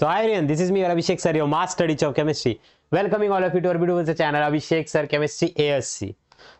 So hi everyone, this is me Abhishek sir, your master teacher of chemistry. Welcoming all of you to our beautiful channel Abhishek sir chemistry ASC.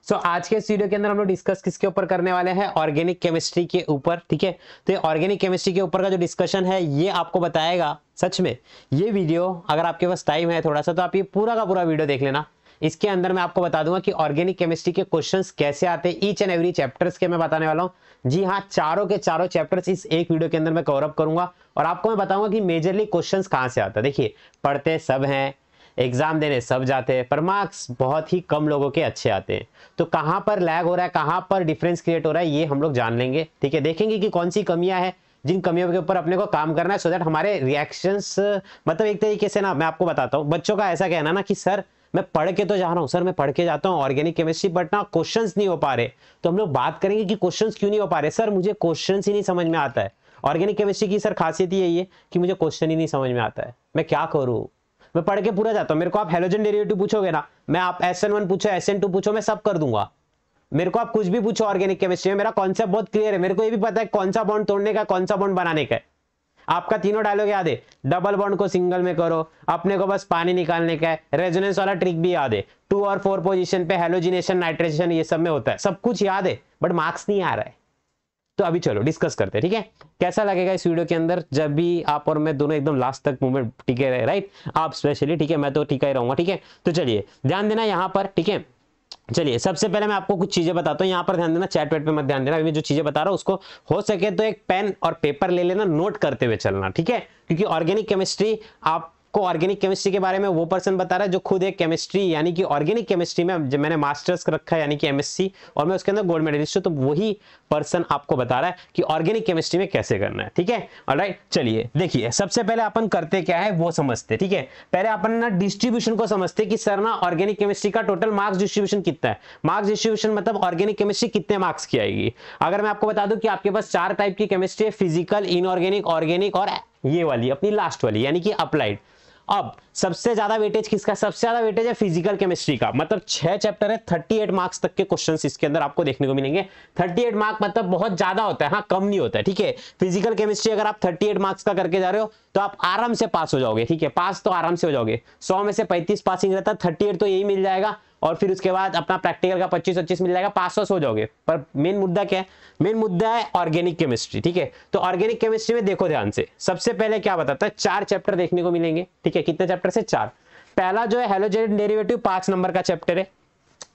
So so, आज के इस video के अंदर हम लोग discuss किसके ऊपर करने वाले हैं ऑर्गेनिक केमिस्ट्री के ऊपर ठीक है तो ऑर्गेनिक केमिस्ट्री के ऊपर का जो डिस्कशन है ये आपको बताएगा सच में ये वीडियो अगर आपके पास टाइम है थोड़ा सा तो आप ये पूरा का पूरा वीडियो देख लेना इसके अंदर मैं आपको बता दूँगा कि ऑर्गेनिक केमिस्ट्री के क्वेश्चंस कैसे आते हैं ईच एंड एवरी चैप्टर्स के मैं बताने वाला हूँ जी हाँ चारों के चारों चैप्टर्स इस एक वीडियो के अंदर मैं कवर अप करूँगा। और आपको मैं बताऊँगा कि मेजरली क्वेश्चंस कहाँ से आता है। देखिए, पढ़ते सब हैं एग्ज़ाम देने सब जाते हैं, पर मार्क्स बहुत ही कम लोगों के अच्छे आते हैं। तो कहाँ पर लैग हो रहा है, कहाँ पर डिफरेंस क्रिएट हो रहा है, ये हम लोग जान लेंगे। ठीक है, देखेंगे कि कौन सी कमियाँ है, जिन कमियों के ऊपर अपने को काम करना है सो so दैट हमारे रिएक्शंस मतलब एक तरीके से ना, मैं आपको बताता हूँ, बच्चों का ऐसा कहना ना कि, सर मैं पढ़ के तो जा रहा हूँ, सर, मैं पढ़ के जाता हूँ ऑर्गेनिक केमिस्ट्री बट ना क्वेश्चंस नहीं हो पा रहे। तो हम लोग बात करेंगे कि क्वेश्चन क्यों नहीं हो पा रहे? सर, मुझे क्वेश्चन ही नहीं समझ में आता है। ऑर्गेनिक केमिस्ट्री की सर खासियत यही है कि मुझे क्वेश्चन ही नहीं समझ में आता है। मैं क्या करूँ? मैं पढ़ के पूरा जाता हूँ। मेरे को आप हेलोजन डेरिवेटिव पूछोगे ना, मैं आप एस एन वन पूछो एस एन टू पूछो, मैं सब कर दूँगा। मेरे को आप कुछ भी पूछो ऑर्गेनिक केमिस्ट्री में, मेरा कॉन्सेप्ट बहुत क्लियर है। मेरे को ये भी पता है कौन सा बॉन्ड तोड़ने का, कौन सा बॉन्ड बनाने का है। आपका तीनों डायलॉग याद है? डबल बॉन्ड को सिंगल में करो। अपने को बस पानी निकालने का है। रेजोनेंस वाला ट्रिक भी याद है। टू और फोर पोजिशन पे हेलोजिनेशन नाइट्रेशन ये सब में होता है। सब कुछ याद है बट मार्क्स नहीं आ रहा है। तो अभी चलो डिस्कस करते हैं, ठीक है? कैसा लगेगा इस वीडियो के अंदर? जब भी आप और मैं दोनों एकदम लास्ट तक मूवमेंट टिके रहे राइट आप स्पेशली ठीक है, मैं तो टिका ही रहूँगा, ठीक है? तो चलिए, ध्यान देना यहाँ पर, ठीक है? चलिए, सबसे पहले मैं आपको कुछ चीज़ें बताता हूँ। यहाँ पर ध्यान देना चैट वेट पे मत ध्यान देना। अभी मैं जो चीज़ें बता रहा हूँ, उसको हो सके तो एक पेन और पेपर ले लेना नोट करते हुए चलना, ठीक है? क्योंकि ऑर्गेनिक केमिस्ट्री आप को ऑर्गेनिक केमिस्ट्री के बारे में वो पर्सन बता रहा है जो खुद एक केमिस्ट्री यानी कि ऑर्गेनिक केमिस्ट्री में जब मैंने मास्टर्स रखा है, यानी कि एमएससी और मैं उसके अंदर गोल्ड मेडलिस्ट तो वही पर्सन आपको बता रहा है कि ऑर्गेनिक केमिस्ट्री में कैसे करना है, ठीक है? ऑलराइट चलिए, देखिए, सबसे पहले अपन करते क्या है, वो समझते, ठीक है? पहले अपन ना डिस्ट्रीब्यूशन को समझते कि सर ना ऑर्गेनिक केमिस्ट्री का टोटल मार्क्स डिस्ट्रीब्यूशन कितना है। मार्क्स डिस्ट्रीब्यूशन मतलब ऑर्गेनिक केमिस्ट्री कितने मार्क्स की आएगी? अगर मैं आपको बता दूँ कि आपके पास चार टाइप की केमिस्ट्री है फ़िज़िकल इनऑर्गेनिक ऑर्गेनिक और ये वाली, अपनी लास्ट वाली, यानी कि अप्लाइड अब सबसे ज़्यादा वेटेज किसका? सबसे ज़्यादा वेटेज है फ़िज़िकल केमिस्ट्री का। मतलब छह चैप्टर है 38 मार्क्स तक के क्वेश्चंस इसके अंदर आपको देखने को मिलेंगे। 38 मार्क मतलब बहुत ज़्यादा होता है हाँ कम नहीं होता है, ठीक है? फ़िज़िकल केमिस्ट्री अगर आप 38 मार्क्स का करके जा रहे हो तो आप आराम से पास हो जाओगे, ठीक है? पास तो आराम से हो जाओगे। सौ में से पैंतीस पासिंग रहता है थर्टी तो यही मिल जाएगा। और फिर उसके बाद अपना प्रैक्टिकल का पच्चीस पच्चीस मिल जाएगा पास हो जाओगे। पर मेन मुद्दा क्या है? मेन मुद्दा है ऑर्गेनिक केमिस्ट्री ठीक है? तो ऑर्गेनिक केमिस्ट्री में देखो ध्यान से। सबसे पहले क्या बताता है? चार चैप्टर देखने को मिलेंगे, ठीक है? कितने चैप्टर से? चार। पहला जो है हेलोजेनिक डेरिवेटिव पाँच नंबर का चैप्टर है।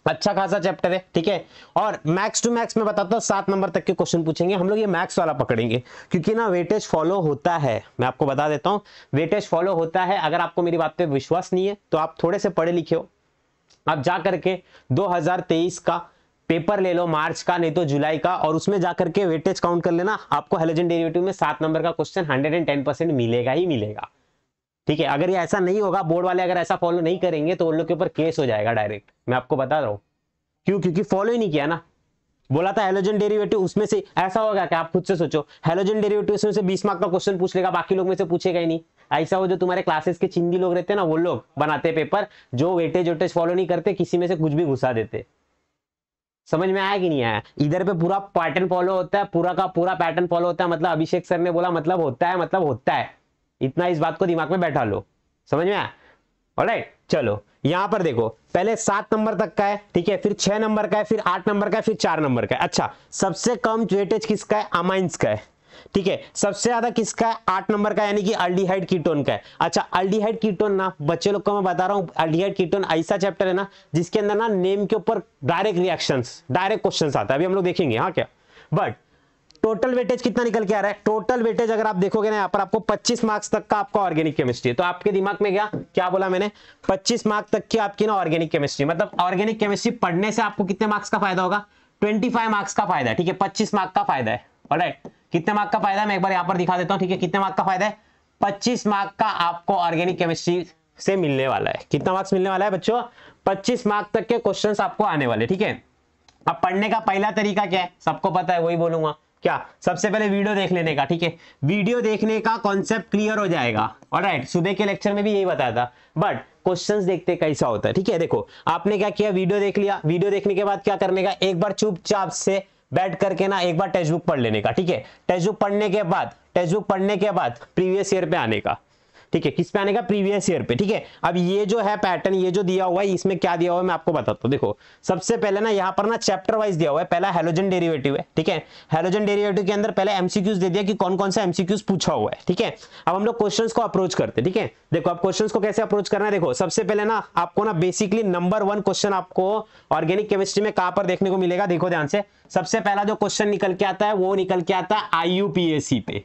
अच्छा खासा चैप्टर है, ठीक है? और मैक्स टू मैक्स में बताता हूँ, सात नंबर तक के क्वेश्चन पूछेंगे। हम लोग ये मैक्स वाला पकड़ेंगे। क्योंकि ना वेटेज फॉलो होता है। मैं आपको बता देता हूँ वेटेज फॉलो होता है। अगर आपको मेरी बात पे विश्वास नहीं है तो आप थोड़े से पढ़े लिखे हो। आप जा करके 2023 का पेपर ले लो, मार्च का, नहीं तो जुलाई का, और उसमें जाकर के वेटेज काउंट कर लेना। आपको हेलोजन डेरिवेटिव में सात नंबर का क्वेश्चन 110 परसेंट मिलेगा ही मिलेगा। ठीक है, अगर ये ऐसा नहीं होगा बोर्ड वाले अगर ऐसा फॉलो नहीं करेंगे तो उन लोग के ऊपर केस हो जाएगा डायरेक्ट मैं आपको बता रहा हूँ। क्यों? क्योंकि फॉलो ही नहीं किया ना। बोला था हेलोजन डेरिवेटिव उसमें से ऐसा होगा कि आप खुद से सोचो। हेलोजन डेरिवेटिव से 20 मार्क का क्वेश्चन पूछ लेगा, बाकी लोग में से पूछेगा ही नहीं। ऐसा हो जो तुम्हारे क्लासेस के चिंदी लोग रहते हैं ना, वो लोग बनाते पेपर जो वेटेज वेटेज फॉलो नहीं करते, किसी में से कुछ भी घुसा देते। समझ में आया कि नहीं आया? इधर पे पूरा पैटर्न फॉलो होता है, पूरा का पूरा पैटर्न फॉलो होता है मतलब अभिषेक सर ने बोला मतलब होता है मतलब होता है। इतना इस बात को दिमाग में बैठा लो। समझ में आया? चलो, यहाँ पर देखो, पहले सात नंबर तक का है, ठीक है, फिर छह नंबर का है, फिर आठ नंबर का है, फिर चार नंबर का है। अच्छा सबसे कम वेटेज किसका है? अमाइंस का है। ठीक है? सबसे ज़्यादा किसका है? आठ नंबर का, यानी कि अल्डिहाइड कीटोन का है। अच्छा अल्डिहाइड कीटोन ना, बच्चे लोग को मैं बता रहा हूँ, अल्डिहाइड कीटोन ऐसा चैप्टर है ना, जिसके अंदर ना नेम के ऊपर डायरेक्ट रिएक्शंस डायरेक्ट क्वेश्चन आता है। अभी हम लोग देखेंगे हाँ क्या? बट टोटल वेटेज कितना निकल के आ रहा है? टोटल वेटेज अगर आप देखोगे ना, यहाँ पर आपको 25 मार्क्स तक का आपका ऑर्गेनिक केमिस्ट्री है। तो आपके दिमाग में क्या क्या बोला मैंने? 25 मार्क्स तक की आपकी ना ऑर्गेनिक केमिस्ट्री मतलब ऑर्गेनिक केमिस्ट्री पढ़ने से आपको कितने मार्क्स का फ़ायदा होगा? 25 मार्क्स का फ़ायदा है, ठीक है? 25 मार्क्स का फ़ायदा है। ऑलराइट कितने मार्क का फ़ायदा मैं एक बार यहाँ पर दिखा देता हूँ, ठीक है? कितने मार्क का फ़ायदा है? 25 मार्क का आपको ऑर्गेनिक केमिस्ट्री से मिलने वाला है। कितना मार्क्स मिलने वाला है बच्चों? 25 मार्क तक के क्वेश्चंस आपको आने वाले, ठीक है? अब पढ़ने का पहला तरीका क्या है? सबको पता है, वही बोलूँगा। क्या? सबसे पहले वीडियो देख लेने का, ठीक है? वीडियो देखने का कॉन्सेप्ट क्लियर हो जाएगा। ऑलराइट सुबह के लेक्चर में भी यही बताया था। बट क्वेश्चंस देखते कैसा होता है, ठीक है? देखो, आपने क्या किया? वीडियो देख लिया। वीडियो देखने के बाद क्या करने का? एक बार चुपचाप से बैठ करके ना एक बार टेक्स्ट बुक पढ़ लेने का, ठीक है? टेक्स्ट बुक पढ़ने के बाद, टेक्स्ट बुक पढ़ने के बाद, प्रीवियस ईयर पे आने का। ठीक है, किस पे आने का? प्रीवियस ईयर पे, ठीक है? अब ये जो है पैटर्न ये जो दिया हुआ है, इसमें क्या दिया हुआ है, मैं आपको बताता हूँ। देखो, सबसे पहले ना यहाँ पर ना चैप्टर वाइज दिया हुआ है, पहला हेलोजन डेरिवेटिव है, ठीक है? हेलोजन डेरिवेटिव के अंदर पहले एमसीक्यूज दे दिया कि कौन कौन सा एमसीक्यूज पूछा हुआ है, ठीक है? अब हम लोग क्वेश्चन को अप्रोच करते ठीक है? देखो, अब क्वेश्चन को कैसे अप्रोच करना है? देखो, सबसे पहले ना आपको ना बेसिकली नंबर वन क्वेश्चन आपको ऑर्गेनिक केमिस्ट्री में कहाँ पर देखने को मिलेगा? देखो ध्यान से। सबसे पहला जो क्वेश्चन निकल के आता है, वो निकल के आता है आईयूपीएससी पे।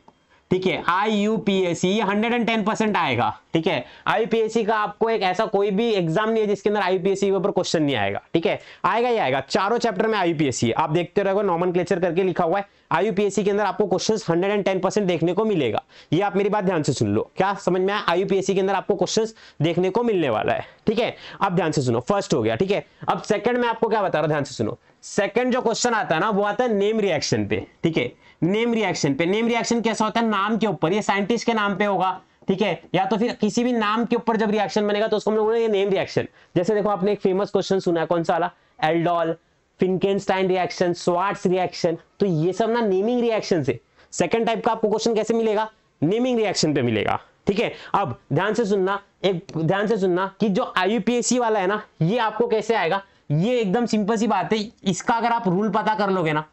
ठीक है I U P A C hundred and ten percent आएगा, ठीक है। आई पी एस सी का आपको एक ऐसा कोई भी एग्ज़ाम नहीं है जिसके अंदर आई पी एस सी के ऊपर क्वेश्चन नहीं आएगा, ठीक है। आएगा ही आएगा, चारों चैप्टर में आई पी एस सी आप देखते रहोगे नॉर्मल क्लेचर करके लिखा हुआ है आई के अंदर आपको एंड टेन परसेंट देखने को मिलेगा। ये आप मेरी बात ध्यान से सुन लो, क्या समझ में आया? आई के अंदर आपको क्वेश्चन देखने को मिलने वाला है, ठीक है। अब ध्यान से सुनो फ़र्स्ट हो गया, ठीक है। अब सेकंड में आपको क्या बता रहा हूँ, ध्यान से सुनो। सेकंड जो क्वेश्चन आता है ना, वो आता है नेम रिएक्शन पे, ठीक है। नेम रिएक्शन पे। नेम रिएक्शन कैसा होता है? नाम के ऊपर। ये साइंटिस्ट के नाम पे होगा, ठीक है? या तो फिर किसी भी नाम के ऊपर जब रिएक्शन बनेगा तो उसको हम लोग ये नेम रिएक्शन जैसे देखो, आपने एक फ़ेमस क्वेश्चन सुना है, कौन सा वाला? Aldol Finkelstein reaction Swarts reaction तो ये सब ना नेमिंग रिएक्शन से। सेकंड टाइप का आपको क्वेश्चन कैसे मिलेगा? नेमिंग रिएक्शन पे मिलेगा, ठीक है? अब ध्यान से सुनना, एक ध्यान से सुनना कि जो आईयूपीएससी वाला है ना, ये आपको कैसे आएगा? ये एकदम सिंपल सी बात है। इसका अगर आप रूल पता कर लोगे ना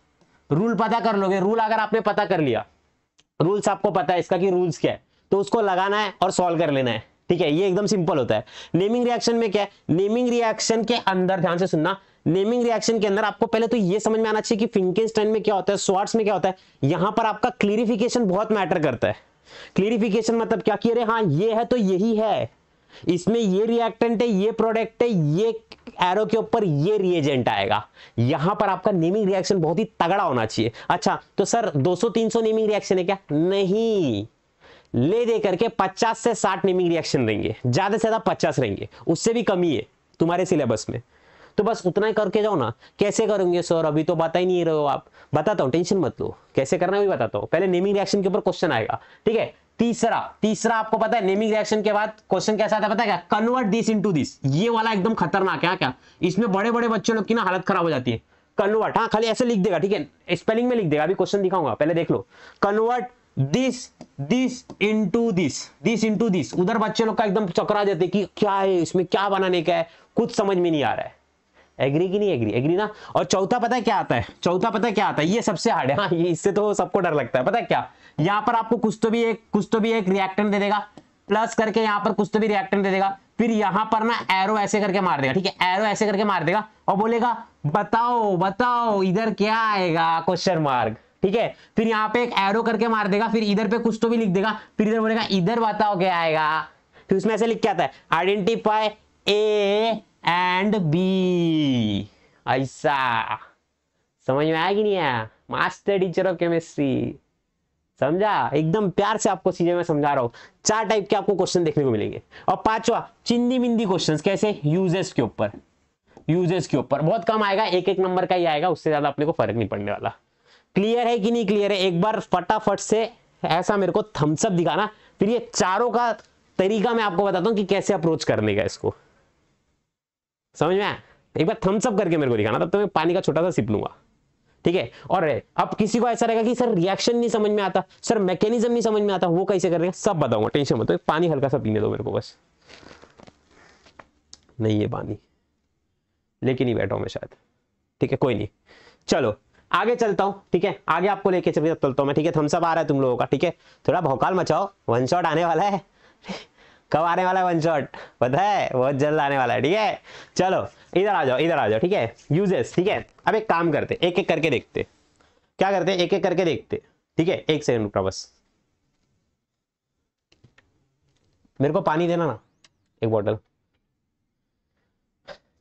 रूल पता कर लोगे। रूल अगर आपने पता कर लिया रूल्स आपको पता है, इसका कि रूल्स क्या है तो उसको लगाना है और सॉल्व कर लेना है। ठीक है? ये एकदम सिंपल होता है। नेमिंग रिएक्शन में क्या है? नेमिंग रिएक्शन के अंदर, ध्यान से सुनना नेमिंग रिएक्शन के अंदर आपको पहले तो ये समझ में आना चाहिए कि फिंकेस्टाइन में क्या होता है स्वार्ट्स में क्या होता है। यहाँ पर आपका क्लियरिफिकेशन बहुत मैटर करता है। क्लियरिफिकेशन मतलब क्या कि अरे हाँ ये है तो यही है। इसमें ये रिएक्टेंट है, ये प्रोडक्ट है, ये एरो के ऊपर ये रिएजेंट आएगा। यहाँ पर आपका नेमिंग रिएक्शन बहुत ही तगड़ा होना चाहिए। अच्छा तो सर 200-300 नेमिंग रिएक्शन है क्या? नहीं। ले दे करके 50 से 60 नेमिंग रिएक्शन रहेंगे। ज़्यादा से ज़्यादा 50 रहेंगे। उससे भी कमी है तुम्हारे सिलेबस में। तो बस उतना ही करके जाओ ना। कैसे करेंगे सर? अभी तो बता ही नहीं रहे हो आप। बताता हूँ, टेंशन मत लो। कैसे करना भी बताता हूँ। पहले नेमिंग रिएक्शन के ऊपर क्वेश्चन आएगा। ठीक है? तीसरा तीसरा आपको पता है नेमिंग रिएक्शन के बाद क्वेश्चन कैसा आता है पता है क्या? कन्वर्ट दिस इनटू दिस ये वाला एकदम खतरनाक है, क्या? इसमें बड़े बड़े बच्चे लोग की ना हालत खराब हो जाती है। कन्वर्ट हाँ खाली ऐसे लिख देगा, ठीक है? स्पेलिंग में लिख देगा, अभी क्वेश्चन दिखाऊँगा, पहले देख लो। Convert this this into this this into this उधर बच्चे लोग का एकदम चकरा देते कि क्या है इसमें, क्या बनाने का है? कुछ समझ में नहीं आ रहा है। एग्री की नहीं एग्री एग्री ना? और चौथा पता है क्या आता है? चौथा पता है क्या आता है? ये सबसे हार्ड है। हाँ ये इससे तो सबको डर लगता है। पता है क्या? यहाँ पर आपको कुछ तो भी एक, कुछ तो भी एक रिएक्टेंट दे देगा। प्लस करके यहाँ पर कुछ तो भी रिएक्टेंट दे देगा। फिर यहाँ पर ना एरो ऐसे करके मार देगा। ठीक है? एरो ऐसे करके मार देगा और बोलेगा, बताओ बताओ, इधर क्या आएगा? क्वेश्चन मार्क ठीक है? फिर यहाँ पे एक एरो करके मार देगा। फिर इधर पे कुछ तो भी लिख देगा। फिर इधर बोलेगा, इधर बताओ क्या आएगा? फिर उसमें ऐसे लिख के आता है आइडेंटिफाई ए एंड बी ऐसा। समझ में आया कि नहीं आया? मास्टर टीचर ऑफ़ केमिस्ट्री समझा? एकदम प्यार से आपको चीज़ें मैं समझा रहा हूँ। चार टाइप के आपको क्वेश्चन देखने को मिलेंगे। और पांचवा, चिंदी मिंदी क्वेश्चंस कैसे? यूजेस के ऊपर। यूजेस के ऊपर। बहुत कम आएगा एक एक नंबर का ही आएगा, उससे ज़्यादा अपने को फ़र्क नहीं पड़ने वाला। क्लियर है कि नहीं क्लियर है? एक बार फटाफट से ऐसा मेरे को थम्सअप दिखाना। फिर ये चारों का तरीका मैं आपको बताता हूँ कि कैसे अप्रोच करने का इसको। समझ में आया? एक बार थम्सअप करके मेरे को दिखाना, तब तो मैं पानी का छोटा सा सिप लूँगा। ठीक है? और अब किसी को ऐसा रहेगा कि, सर रिएक्शन नहीं समझ में आता, सर मैकेनिज्म नहीं समझ में आता, वो कैसे करेगा? सब बताऊँगा टेंशन मत पानी हल्का सा पीने दो मेरे को बस। नहीं है पानी। लेकिन ही बैठा हूँ मैं शायद। ठीक है? कोई नहीं। चलो, आगे चलता हूँ, ठीक है? आगे आपको लेके चल चलता हूँ मैं, ठीक है? थम्सअप आ रहा है तुम लोगों का, ठीक है? थोड़ा भौकाल मचाओ वन शॉट आने वाला है। कब आने वाला है वन शॉट पता है? बहुत जल्द आने वाला है, ठीक है? चलो, इधर आ जाओ, इधर आ जाओ, ठीक है? यूजेस ठीक है? अब एक काम करते एक एक करके देखते। क्या करते? एक एक करके देखते। ठीक है? एक सेकंड रुका बस। मेरे को पानी देना ना, एक बॉटल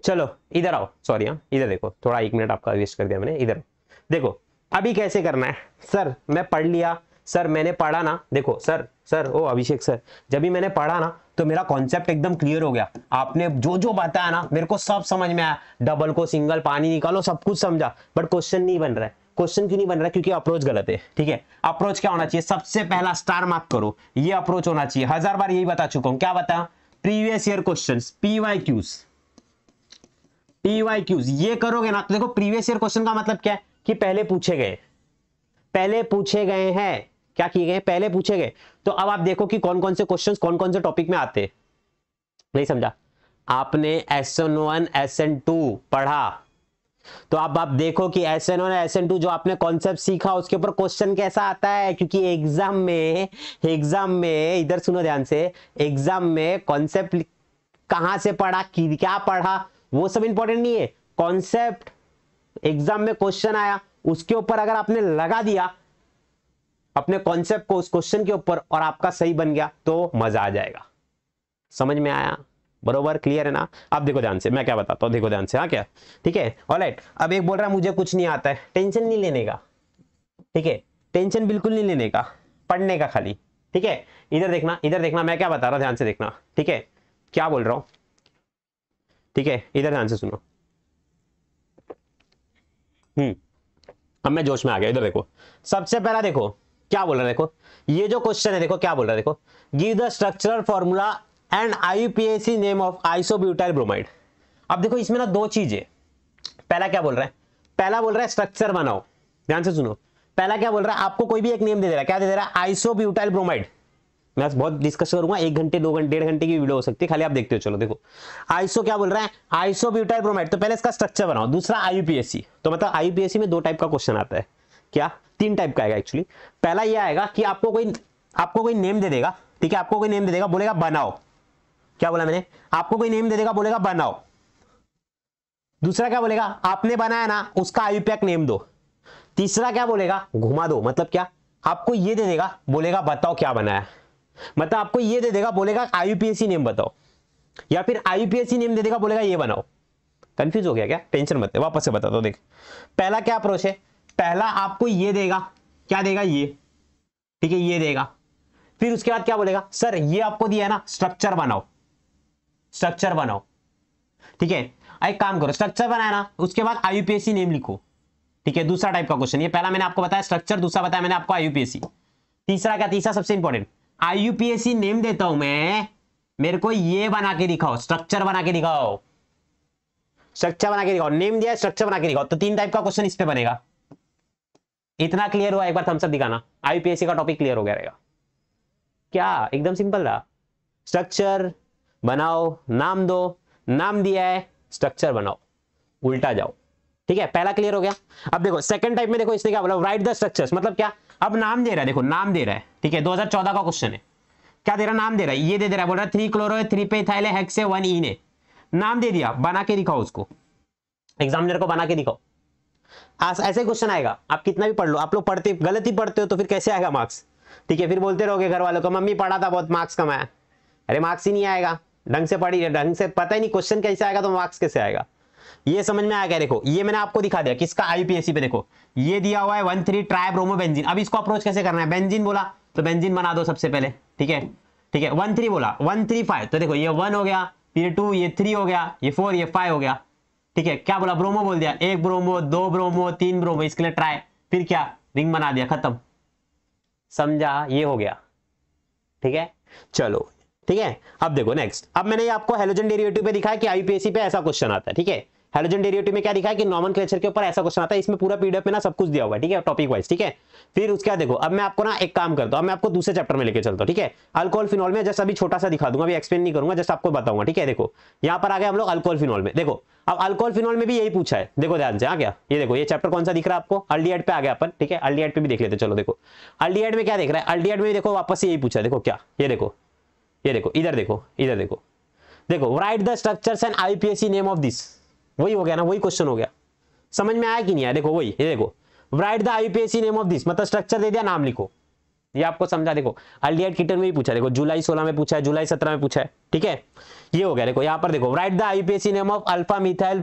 चलो, इधर आओ सॉरी हाँ इधर देखो, थोड़ा एक मिनट आपका वेस्ट कर दिया मैंने, इधर। देखो, अभी कैसे करना है? सर मैं पढ़ लिया सर, मैंने पढ़ा ना, देखो, सर सर, ओ, अभिषेक सर, जब भी मैंने पढ़ा ना तो मेरा कॉन्सेप्ट एकदम क्लियर हो गया। आपने जो जो बताया ना, मेरे को सब समझ में आया। डबल को सिंगल पानी निकालो, सब कुछ समझा। बट क्वेश्चन नहीं बन रहा है। क्वेश्चन क्यों नहीं बन रहा क्योंकि अप्रोच गलत है, ठीक है? अप्रोच क्या होना चाहिए? सबसे पहला स्टार मार्क करो। ये अप्रोच होना चाहिए। हज़ार बार यही बता चुका हूँ। क्या बता previous year question P Y Qs P Y Qs ये करोगे ना तो देखो प्रीवियस ईयर क्वेश्चन का मतलब क्या है? कि पहले पूछे गए। पहले पूछे गए हैं। क्या किए गए? पहले पूछे गए। तो अब आप देखो कि कौन कौन से क्वेश्चन कौन कौन से टॉपिक में आते नहीं समझा? आपने S N one S N two पढ़ा। तो अब आप देखो कि S N one S N two जो आपने कॉन्सेप्ट सीखा, उसके ऊपर क्वेश्चन कैसा आता है? क्योंकि एग्ज़ाम में एग्ज़ाम में, इधर सुनो ध्यान से एग्ज़ाम में कॉन्सेप्ट कहाँ से पढ़ा क्या पढ़ा? वो सब इंपॉर्टेंट नहीं है। कॉन्सेप्ट एग्ज़ाम में क्वेश्चन आया। उसके ऊपर अगर आपने लगा दिया अपने कॉन्सेप्ट को उस क्वेश्चन के ऊपर और आपका सही बन गया तो मज़ा आ जाएगा। समझ में आया? बरोबर? क्लियर है ना? अब देखो ध्यान से, मैं क्या बताता हूँ? देखो ध्यान से हाँ क्या? ठीक है? ऑलराइट अब एक बोल रहा है, मुझे कुछ नहीं आता है। टेंशन नहीं लेने का। ठीक है? टेंशन बिल्कुल नहीं लेने का। पढ़ने का खाली। ठीक है? इधर देखना इधर देखना, मैं क्या बता रहा हूँ? ध्यान से देखना। ठीक है? क्या बोल रहा हूँ? ठीक है? इधर ध्यान से सुनो। हम्म। अब मैं जोश में आ गया, इधर देखो। सबसे पहला देखो क्या बोल रहा है, देखो। ये जो क्वेश्चन है, देखो, क्या बोल रहा है, देखो। Give the structural formula and IUPAC name of isobutyl bromide अब देखो, इसमें ना दो चीज़। पहला क्या बोल रहा है? पहला बोल रहा है स्ट्रक्चर बनाओ। ध्यान से सुनो। पहला क्या बोल रहा है? आपको कोई भी एक नेम दे दे रहा है। क्या दे दे रहा है? आइसोब्यूटाइल ब्रोमाइड मैं बहुत डिस्कस करूँगा। एक घंटे, दो घंटे, डेढ़ घंटे की वीडियो हो सकती है। खाली आप देखते हो। चलो, देखो। आइसो क्या बोल रहा है? आइसो ब्यूटाइल ब्रोमाइड तो पहले इसका स्ट्रक्चर बनाओ। दूसरा आईयूपीएससी तो मतलब आईयूपीएससी में दो टाइप का क्वेश्चन आता है। क्या? तीन टाइप का आएगा एक्चुअली पहला ये आएगा कि आपको कोई आपको कोई नेम दे देगा, ठीक है? आपको कोई नेम दे देगा, बोलेगा बनाओ। क्या बोला मैंने? आपको कोई नेम दे देगा, बोलेगा बनाओ। दूसरा क्या बोलेगा? आपने बनाया ना, उसका आयुपैक नेम दो। तीसरा क्या बोलेगा? घुमा दो। मतलब क्या? आपको ये दे देगा, बोलेगा बताओ क्या बनाया। मतलब आपको ये दे देगा, बोलेगा आयुपीएससी नेम बताओ। या फिर आयुपीएससी नेम दे देगा, बोलेगा ये बनाओ। कंफ्यूज हो गया क्या? टेंशन मत वापस से बता दो देख। पहला क्या अप्रोच है? पहला आपको ये देगा। क्या देगा? ये। ठीक है, ये देगा। फिर उसके बाद क्या बोलेगा? सर, ये आपको दिया है ना स्ट्रक्चर बनाओ। स्ट्रक्चर बनाओ। ठीक है, एक काम करो स्ट्रक्चर बनाया ना, उसके बाद आईयूपीएससी नेम लिखो। ठीक है, दूसरा टाइप का क्वेश्चन ये पहला मैंने आपको बताया स्ट्रक्चर दूसरा बताया मैंने आपको आईयूपीएससी तीसरा क्या, तीसरा सबसे इंपॉर्टेंट आईयूपीएससी नेम देता हूँ मैं, मेरे को ये बना के दिखाओ स्ट्रक्चर बना के दिखाओ। स्ट्रक्चर बना के दिखाओ नेम दिया स्ट्रक्चर बना के दिखाओ। तो तीन टाइप का क्वेश्चन इस पे बनेगा। इतना क्लियर हुआ, एक बार थम्सअप दिखाना। आईपीएससी का टॉपिक क्लियर हो गया रहेगा। क्या? एकदम सिंपल था। स्ट्रक्चर बनाओ, नाम दो, नाम दिया है स्ट्रक्चर बनाओ। उल्टा जाओ। ठीक है? पहला क्लियर हो गया। अब देखो सेकंड टाइप में देखो, इसने क्या बोला? राइट द स्ट्रक्चर्स मतलब क्या? अब नाम दे रहा है, देखो, नाम दे रहा है। ठीक है? 2014 का क्वेश्चन है। क्या दे रहा नाम दे रहा है। ये दे दे रहा है। बोल रहा है थ्री क्लोरो थ्री पे थाइले वन ई ने। नाम दे दिया। बना के दिखाओ उसको। एग्जामिनर को बना के दिखाओ। ऐसे क्वेश्चन आएगा। आप कितना भी पढ़ लो। आप लोग पढ़ते, गलत ही पढ़ते हो तो फिर कैसे आएगा मार्क्स ठीक है, फिर बोलते रहोगे घर वालों को, मम्मी, पढ़ा था बहुत मार्क्स कमाया। अरे मार्क्स ही नहीं आएगा। ढंग से पढ़ी, ढंग से पता ही नहीं क्वेश्चन कैसे आएगा तो मार्क्स कैसे आएगा। ये समझ में आ गया देखो, ये मैंने आपको दिखा दिया। किसका? आईपीएससी पे देखो। ये दिया हुआ है वन थ्री ट्राइब्रोमो बेंजीन अब इसको अप्रोच कैसे करना है? बेंजीन बोला तो बेंजीन बना दो सबसे पहले। ठीक है? ठीक है वन थ्री बोला वन थ्री फाइव तो देखो, ये वन हो गया फिर टू ये थ्री हो गया, ये फोर ये फाइव हो गया। ठीक है, क्या बोला? ब्रोमो बोल दिया। एक ब्रोमो, दो ब्रोमो, तीन ब्रोमो, इसके लिए ट्राई फिर क्या? रिंग बना दिया, खत्म। समझा? ये हो गया। ठीक है? चलो। ठीक है? अब देखो नेक्स्ट अब मैंने आपको हेलोजन डेरिवेटिव पे दिखाया कि आईपीएससी पे ऐसा क्वेश्चन आता है, ठीक है? हेलोजन डेरिवेटिव में क्या दिखा है कि क्लेचर के ऊपर ऐसा क्वेश्चन आता है, इसमें पूरा पीडीएफ में ना सब कुछ दिया हुआ है, ठीक है टॉपिक वाइज ठीक है? फिर उसके बाद देखो, अब मैं आपको ना एक काम करता हूँ, अब मैं आपको दूसरे चैप्टर में लेके चलता हूँ, ठीक है? अल्कोहल फिनॉल में जस्ट अभी छोटा सा दिखा दूँगा, अभी एक्सप्लेन नहीं करूँगा, जस्ट आपको बताऊँगा, ठीक है? देखो, यहाँ पर आ गए हम लोग अल्कोहल फिनॉल में, देखो, अब अल्कोहल फिनॉल में भी यही पूछा है, देखो ध्यान से, आ गया? ये देखो, ये चैप्टर कौन सा दिख रहा है आपको? अल्डियाड पे आ गया अपन, ठीक है? अल्डियाड पे भी देख लेते चलो देखो। अल्डियाड में क्या देख रहा है? अल्डियाड में देखो, वापस यही पूछा देखो क्या? ये देखो ये देखो, इधर देखो इधर देखो। देखो write the structures and IUPAC name of this वही हो गया ना, वही क्वेश्चन हो गया। समझ में आया कि नहीं आया? देखो वही, ये देखो। Write the IUPAC name of this मतलब स्ट्रक्चर दे दिया, नाम लिखो। ये आपको समझा, देखो अल्डियाड किटन में भी पूछा देखो, जुलाई 16 में पूछा है, जुलाई 17 में पूछा है, ठीक है? ये हो गया, देखो, यहाँ पर देखो write the IUPAC name of alpha methyl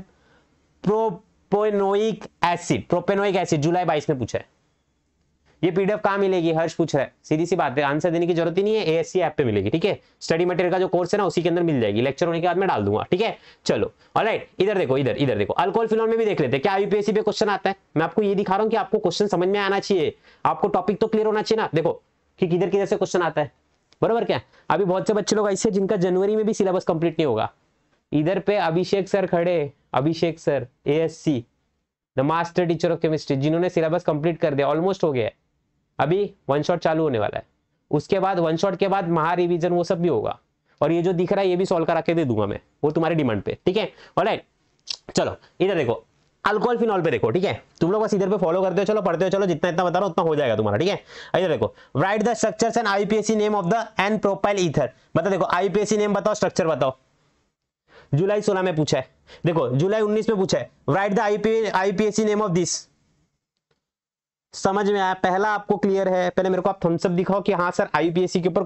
propanoic acid propanoic acid जुलाई 22 में पूछा है। ये पीडीएफ कहाँ मिलेगी? हर्ष पूछ रहा है। सीधी सी बात है आंसर देने की ज़रूरत ही नहीं है एएससी ऐप पे मिलेगी, ठीक है? स्टडी मटेरियल का जो कोर्स है ना, उसी के अंदर मिल जाएगी। लेक्चर होने के बाद मैं डाल दूँगा, ठीक है? चलो ऑलराइट इधर देखो, इधर इधर देखो। अल्कोहल फिनॉल में भी देख लेते हैं। क्या यूपीएससी पे क्वेश्चन आता है? मैं आपको ये दिखा रहा हूँ कि आपको क्वेश्चन समझ में आना चाहिए। आपको टॉपिक तो क्लियर होना चाहिए ना। देखो, कि किधर किधर से क्वेश्चन आता है। बरोबर क्या? अभी बहुत से बच्चे लोग ऐसे जिनका जनवरी में भी सिलेबस कंप्लीट नहीं होगा। इधर पे अभिषेक सर खड़े Abhishek sir ASC the master teacher of chemistry जिन्होंने सिलेबस कंप्लीट कर दिया ऑलमोस्ट हो गया अभी वन शॉट चालू होने वाला है। उसके बाद वन शॉट के बाद महा रिविजन वो सब भी होगा। और ये जो दिख रहा है, ये भी सॉल्व करा के दे दूँगा मैं। वो तुम्हारी डिमांड पे, ठीक है? चलो, इधर देखो। अल्कोहल फिनॉल पे देखो, ठीक है? तुम लोग बस इधर पे फॉलो करते हो, चलो, पढ़ते हो, चलो, जितना इतना बता रहा हूँ, उतना हो जाएगा तुम्हारा, ठीक है? इधर देखो। Write the structures and IUPAC name of the N propyl ether बता, देखो आईपीएससी नेम बताओ स्ट्रक्चर बताओ। जुलाई 16 में पूछा है। देखो, जुलाई 19 में पूछा है। Write the IUPAC name of this समझ में आया? पहला आपको क्लियर है, पहले मेरे को आप थम्सअप दिखाओ कि हाँ सर आईपीएससी के ऊपर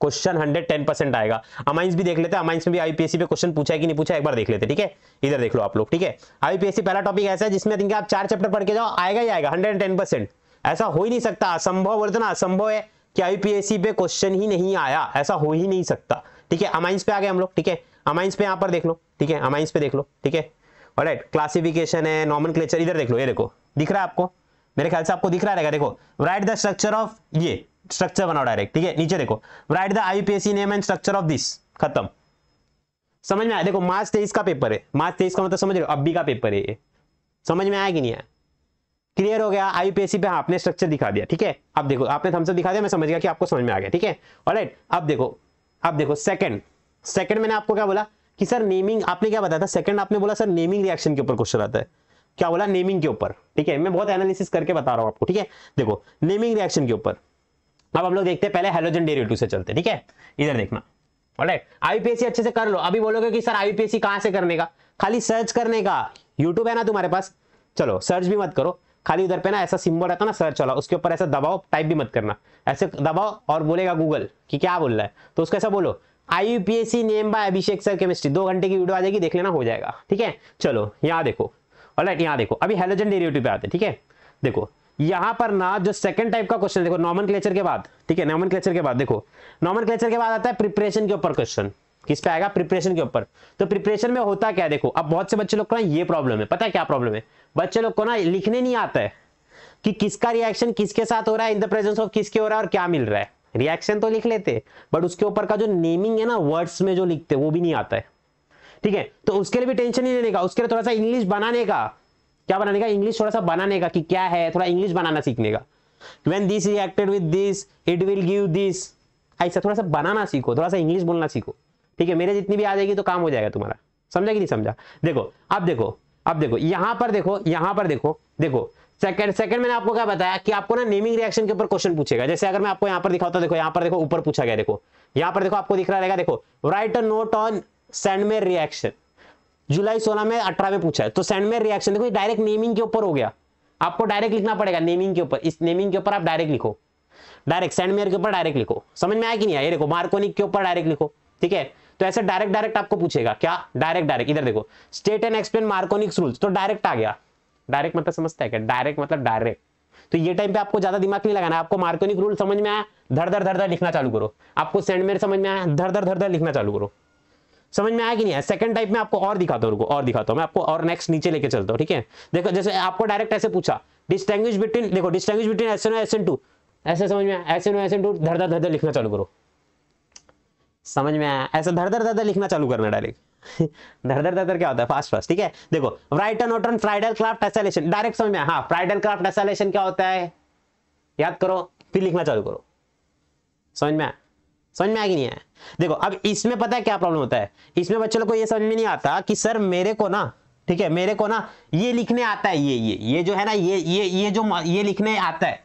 क्वेश्चन हंड्रेड टेन परसेंट आएगा। अमाइंस भी देख लेते हैं। अमाइंस में भी आईपीएससी पे क्वेश्चन पूछा है कि नहीं पूछा एक बार देख लेते, ठीक है? इधर देख लो आप लोग, ठीक है? आईपीएससी पहला टॉपिक ऐसा है जिसमें आप चार चैप्टर पढ़ के जाओ, आएगा ही आएगा हंड्रेड टेन परसेंट ऐसा हो ही नहीं सकता। असंभव बोलते ना, असंभव है कि आईपीएससी पे क्वेश्चन ही नहीं आया। ऐसा हो ही नहीं सकता, ठीक है? अमाइंस पे आ गए हम लोग, ठीक है? अमाइंस पे यहाँ पर देख लो, ठीक है? अमाइंस पे देख लो, ठीक है? राइट क्लासिफिकेशन है नॉर्मल क्लेचर इधर देख लो, ये देखो। दिख रहा है आपको? मेरे ख्याल से आपको दिख रहा रहेगा। देखो राइट द स्ट्रक्चर ऑफ़ ये स्ट्रक्चर बनाओ डायरेक्ट ठीक है? नीचे देखो write the IUPAC name and structure of this खत्म। समझ में आया? देखो, मार्च तेईस का पेपर है। मार्च तेईस का मतलब समझ रहे हो? अभी का पेपर है ये। समझ में आया कि नहीं आया? क्लियर हो गया? आईपीएससी पे आपने स्ट्रक्चर दिखा दिया, ठीक है? अब देखो, आपने थम्सअप दिखा दिया, मैं समझ गया कि आपको समझ में आ गया, ठीक है? ऑलराइट अब देखो अब देखो सेकंड सेकंड मैंने आपको क्या बोला कि सर नेमिंग आपने क्या बताया था? सेकंड आपने बोला सर नेमिंग रिएक्शन के ऊपर क्वेश्चन आता है। क्या बोला? नेमिंग के ऊपर। ठीक है? मैं बहुत एनालिसिस करके बता रहा हूँ आपको, ठीक है? देखो नेमिंग रिएक्शन के ऊपर। अब हम लोग देखते हैं, पहले हेलोजन डेरिवेटिव से चलते ठीक है? इधर देखना। आईपीएससी अच्छे से कर लो। अभी बोलोगे कि, सर आईपीएससी कहाँ से करने का? खाली सर्च करने का। यूट्यूब है ना तुम्हारे पास? चलो सर्च भी मत करो। खाली उधर पे ना ऐसा सिंबल रहता है ना सर्च वाला, उसके ऊपर ऐसा दबाओ टाइप भी मत करना। ऐसे दबाओ और बोलेगा गूगल कि क्या बोल रहा है। तो उसको ऐसा बोलो IUPAC name by Abhishek sir chemistry दो घंटे की वीडियो आ जाएगी, देख लेना, हो जाएगा। ठीक है? चलो, यहाँ देखो। ऑलराइट यहाँ देखो, अभी हेलोजन डेरिवेटिव पे आते हैं, ठीक है? देखो, यहाँ पर ना जो सेकंड टाइप का क्वेश्चन देखो नॉर्मल क्लेचर के बाद, ठीक है? नॉर्मल क्लेचर के बाद, देखो नॉर्मल क्लेचर के बाद आता है प्रिपरेशन के ऊपर क्वेश्चन किस पे आएगा? प्रिपरेशन के ऊपर. तो प्रिपरेशन में होता क्या देखो, अब बहुत से बच्चे लोग को ना ये प्रॉब्लम है, पता है क्या प्रॉब्लम है? बच्चे लोग को ना लिखने नहीं आता है कि किसका रिएक्शन किसके साथ हो रहा है इन द प्रेजेंस ऑफ़ किसके हो रहा है और क्या मिल रहा है। रिएक्शन तो लिख लेते बट उसके ऊपर का जो नेमिंग है ना वर्ड्स में जो लिखते वो भी नहीं आता है। ठीक है? तो उसके लिए भी टेंशन नहीं लेने का, उसके लिए थोड़ा सा इंग्लिश बनाने का। क्या बनाने का? इंग्लिश थोड़ा सा बनाने का कि क्या है, थोड़ा इंग्लिश बनाना सीखने का। When this reacted with this, it will give this ऐसा थोड़ा सा बनाना सीखो, थोड़ा सा इंग्लिश बोलना सीखो। ठीक है? मेरे जितनी भी आ जाएगी तो काम हो जाएगा तुम्हारा। समझा कि नहीं समझा? देखो, अब देखो अब देखो, यहाँ पर देखो, यहाँ पर देखो देखो। सेकंड सेकंड मैंने आपको क्या बताया कि आपको ना नेमिंग रिएक्शन के ऊपर क्वेश्चन पूछेगा। जैसे अगर मैं आपको यहाँ पर दिखाता, देखो, यहाँ पर देखो, ऊपर पूछा गया, देखो। यहाँ पर देखो, आपको दिख रहा रहेगा, देखो। Write a note on Sandmeyer reaction जुलाई 16 में 18 में पूछा है। तो सेंडमेर रिएक्शन देखो डायरेक्ट नेमिंग के ऊपर हो गया। आपको डायरेक्ट लिखना पड़ेगा नेमिंग के ऊपर। इस नेमिंग के ऊपर आप डायरेक्ट लिखो। डायरेक्ट सेंडमेयर के ऊपर डायरेक्ट लिखो। समझ में आया कि नहीं आया? देखो मार्कोनिक के ऊपर डायरेक्ट लिखो। ठीक है? तो ऐसे डायरेक्ट डायरेक्ट आपको पूछेगा, क्या? डायरेक्ट डायरेक्ट इधर देखो state and explain Markovnikov's rules तो डायरेक्ट आ गया। डायरेक्ट मतलब समझता है क्या? डायरेक्ट मतलब डायरेक्ट तो ये टाइम पे आपको ज़्यादा दिमाग नहीं लगाना आपको मार्कोनिक रूल समझ में आया? धर धर धर धर लिखना चालू करो। आपको सेंडमेयर समझ में आया? धर धर धर धर लिखना चालू करो। समझ में आया कि नहीं? है सेकंड टाइप में आपको और दिखाता हूँ और दिखाता हूँ। मैं आपको और नेक्स्ट नीचे लेके चलता हूँ, ठीक है? देखो, जैसे आपको डायरेक्ट ऐसे पूछा डिस्टेंग्विश बिटवीन देखो distinguish between S N S N two ऐसे समझ में S N S N two धर धर धर धर लिखना चालू करो। समझ में आया? ऐसे धर धर धर धर लिखना चालू करना डायरेक्ट धरधर धर धर क्या होता है? फास्ट फास्ट ठीक है? देखो write note on Friedel Crafts acylation direct समझ में हाँ फ्राइडल क्राफ्ट एसोलेशन क्या होता है? याद करो, फिर लिखना चालू करो। समझ में समझ में आएगी नहीं है देखो, अब इसमें पता है क्या प्रॉब्लम होता है? इसमें बच्चे लोग को ये समझ में नहीं आता कि सर मेरे को ना, ठीक है, मेरे को ना ये लिखने आता है, ये ये ये जो है ना, ये ये ये जो ये लिखने आता है,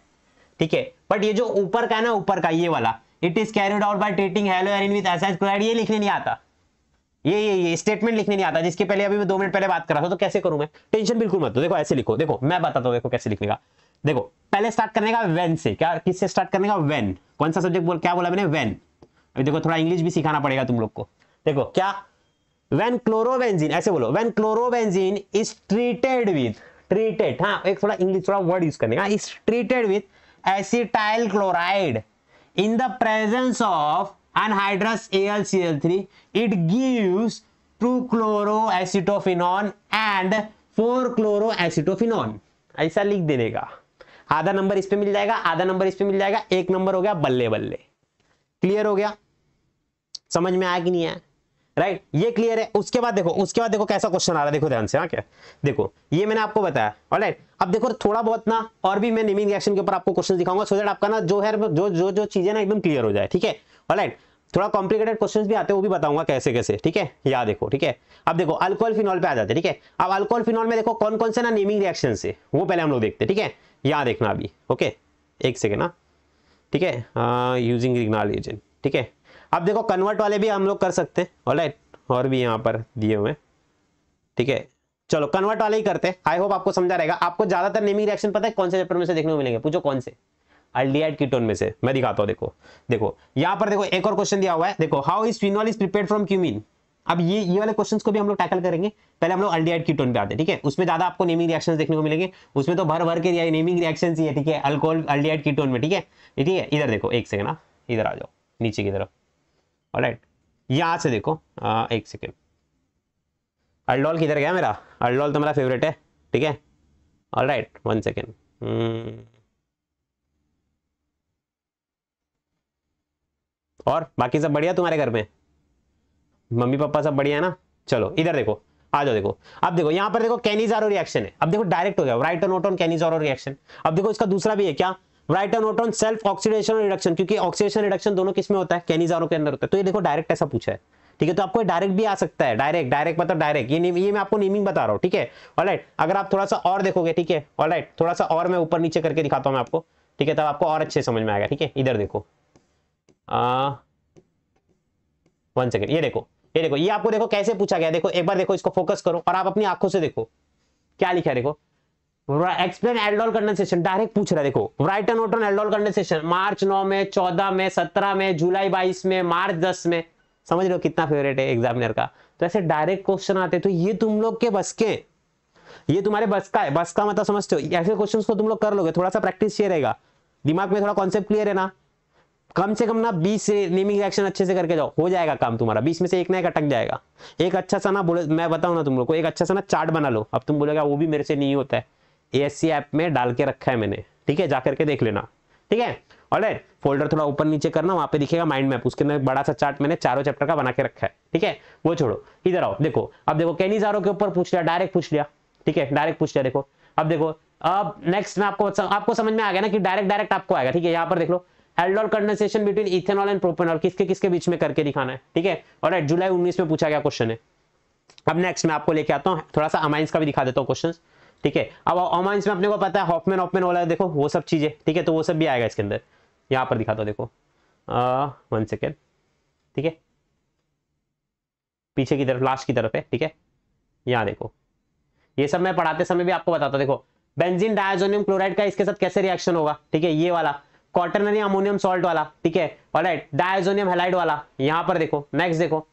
ठीक है? बट ये जो ऊपर का है ना, ऊपर का, ये वाला it is carried out by treating haloarene with chloride ये लिखने नहीं आता। ये ये ये स्टेटमेंट लिखने नहीं आता, जिसके पहले अभी मैं दो मिनट पहले बात कर रहा था तो कैसे करूँ मैं? टेंशन बिल्कुल मत दो देखो, ऐसे लिखो, देखो, मैं बताता हूँ, देखो, कैसे लिखने का। देखो, पहले स्टार्ट करने का वेन से, क्या, किससे स्टार्ट करने का? वेन कौन सा सब्जेक्ट बोल, क्या बोला मैंने? वेन अभी देखो, थोड़ा इंग्लिश भी सिखाना पड़ेगा तुम लोग को। देखो, क्या? वेन क्लोरोवेंजिन ऐसे बोलो when chlorobenzene is treated with treated हाँ एक थोड़ा इंग्लिश थोड़ा वर्ड यूज़ करने का is treated with acetyl chloride in the presence of anhydrous AlCl3 it gives 2 chloroacetophenone and 4 chloroacetophenone ऐसा लिख देने का। आधा नंबर इस पे मिल जाएगा, आधा नंबर इस पे मिल जाएगा, एक नंबर हो गया बल्ले बल्ले क्लियर हो गया? समझ में आया कि नहीं आया? राइट ये क्लियर है? उसके बाद देखो, उसके बाद देखो कैसा क्वेश्चन आ रहा है। देखो ध्यान से हाँ क्या? देखो, ये मैंने आपको बताया। ऑलराइट अब देखो, थोड़ा बहुत ना और भी मैं नेमिंग रिएक्शन के ऊपर आपको क्वेश्चन दिखाऊँगा सो दैट आपका ना जो है, जो जो जो चीज़ें ना एकदम क्लियर हो जाए, ठीक है? ऑलराइट थोड़ा कॉम्प्लिकेटेड क्वेश्चन भी आते हैं, वो भी बताऊँगा कैसे कैसे, ठीक है? या देखो, ठीक है? अब देखो अल्कोहल फिनॉल पे आ जाते हैं, ठीक है? अब अल्कोहल फिनॉल में देखो कौन कौन से ना नेमिंग रिएक्शन से वो पहले हम लोग देखते ठीक है? यहाँ देखना अभी ओके एक सेकेंड ना ठीक है? यूजिंग रिग्नाल एजेंट ठीक है? अब देखो कन्वर्ट वाले भी हम लोग कर सकते हैं। और भी यहाँ पर दिए हुए ठीक है, चलो कन्वर्ट वाले ही करते हैं। आई होप आपको समझा रहेगा। आपको ज़्यादातर नेमिंग रिएक्शन पता है, कौन से चैप्टर में से देखने को मिलेंगे? पूछो कौन से। अल्डिहाइड कीटोन में से। मैं दिखाता हूँ, देखो। देखो, यहाँ पर देखो, एक और क्वेश्चन दिया हुआ है। देखो how is phenol is prepare from cumene अब ये ये वाले क्वेश्चंस को भी हम लोग टैकल करेंगे। पहले हम लोग अल्डिहाइड कीटोन पे आते हैं, ठीक है? उसमें ज़्यादा आपको नेमिंग रिएक्शंस देखने को मिलेंगे। उसमें तो भर भर के नेमिंग रिएक्शंस ही है, ठीक है? अल्कोहल अल्डिहाइड कीटोन में, ठीक है? ठीक है? इधर देखो, एक सेकंड ना इधर आ जाओ, नीचे की तरफ़। ऑलराइट यहाँ से देखो आ, एक सेकेंड अल्डोल किधर गया मेरा? अल्डोल तो मेरा फेवरेट है ठीक है? ऑल राइट वन सेकेंड और बाकी सब बढ़िया तुम्हारे घर में? मम्मी पापा सब बढ़िया है ना? चलो इधर देखो. आ जाओ देखो. अब देखो यहाँ पर देखो कैनिजारो रिएक्शन है. अब देखो डायरेक्ट हो गया. Write note on Cannizzaro reaction अब देखो इसका दूसरा भी है क्या? Write note on self oxidation और रिडक्शन क्योंकि ऑक्सीडेशन रिडक्शन दोनों किसमें होता है? कैनिजारो के अंदर होता है। तो ये देखो डायरेक्ट ऐसा पूछा है। ठीक है तो आपको डायरेक्ट भी आ सकता है। डायरेक्ट डायरेक्ट मतलब डायरेक्ट ये ये मैं आपको नेमिंग बता रहा हूँ, ठीक है? ऑलराइट अगर आप थोड़ा सा और देखोगे, ठीक है? ऑलराइट थोड़ा सा और मैं ऊपर नीचे करके दिखाता हूँ मैं आपको। ठीक है, तब आपको और अच्छे समझ में आएगा, ठीक है? इधर देखो। वन सेकेंड ये देखो ये देखो, ये आपको देखो कैसे पूछा गया? देखो, एक बार देखो, इसको फोकस करो और आप अपनी आँखों से देखो। क्या लिखा है, देखो? एक्सप्लेन एल्डोल कंडेंसेशन डायरेक्ट पूछ रहा है, देखो। Write and on aldol condensation March 9 में 14 में 17 में, जुलाई 22 में, मार्च 10 में। समझ लो कितना फेवरेट है एग्जामिनर का? तो ऐसे डायरेक्ट क्वेश्चन आते तो ये तुम लोग के बस के ये तुम्हारे बस का है, बस का मतलब समझते हो। ऐसे क्वेश्चन को तुम लोग कर लोगे, थोड़ा सा प्रैक्टिस ये रहेगा। दिमाग में थोड़ा कॉन्सेप्ट क्लियर है ना? कम से कम ना बीस से नेमिंग रिएक्शन अच्छे से करके जाओ, हो जाएगा काम तुम्हारा। बीस में से एक ना एक अटक जाएगा। एक अच्छा सा ना बोले, मैं बताऊँ ना तुम लोग को, एक अच्छा सा ना चार्ट बना लो। अब तुम बोलेगा वो भी मेरे से नहीं होता है। ए ऐप में डाल के रखा है मैंने। ठीक है? जाकर के देख लेना। ठीक है? ऑलराइट फोल्डर थोड़ा ऊपर नीचे करना, वहाँ पे दिखेगा माइंड मैप उसके अंदर बड़ा सा चार्ट मैंने चारों चैप्टर का बना के रखा है। ठीक है? वो छोड़ो। इधर आओ। देखो, अब देखो कैनिजारो के ऊपर पूछ लिया डायरेक्ट पूछ लिया। ठीक है? डायरेक्ट पूछ लिया, देखो। अब देखो, अब नेक्स्ट में आपको आपको समझ में आ गया ना कि डायरेक्ट डायरेक्ट आपको आएगा। ठीक है? यहाँ पर देख लो। Aldol condensation between ethanol and propanol किसके किसके बीच में करके दिखाना है? ठीक है? और जुलाई 19 में पूछा गया क्वेश्चन है। अब नेक्स्ट मैं आपको लेके आता हूँ। थोड़ा सा अमाइंस का भी दिखा देता हूँ क्वेश्चन ठीक है? अब अमाइंस में अपने को पता है हॉफमैन ऑफमैन वाला देखो, वो सब चीज़ें, ठीक है? तो वो सब भी आएगा इसके अंदर। यहाँ पर दिखाता हूँ देखो। वन सेकेंड ठीक है? पीछे की तरफ़ लास्ट की तरफ़ है, ठीक है? यहाँ देखो। ये सब मैं पढ़ाते समय भी आपको बताता देखो। बेंजीन डायजोनियम क्लोराइड का इसके साथ कैसे रिएक्शन होगा? ठीक है? ये वाला। क्वार्टरनरी अमोनियम सॉल्ट वाला, ठीक है? ऑलराइट डायजोनियम हेलाइड वाला। यहाँ पर देखो नेक्स्ट देखो।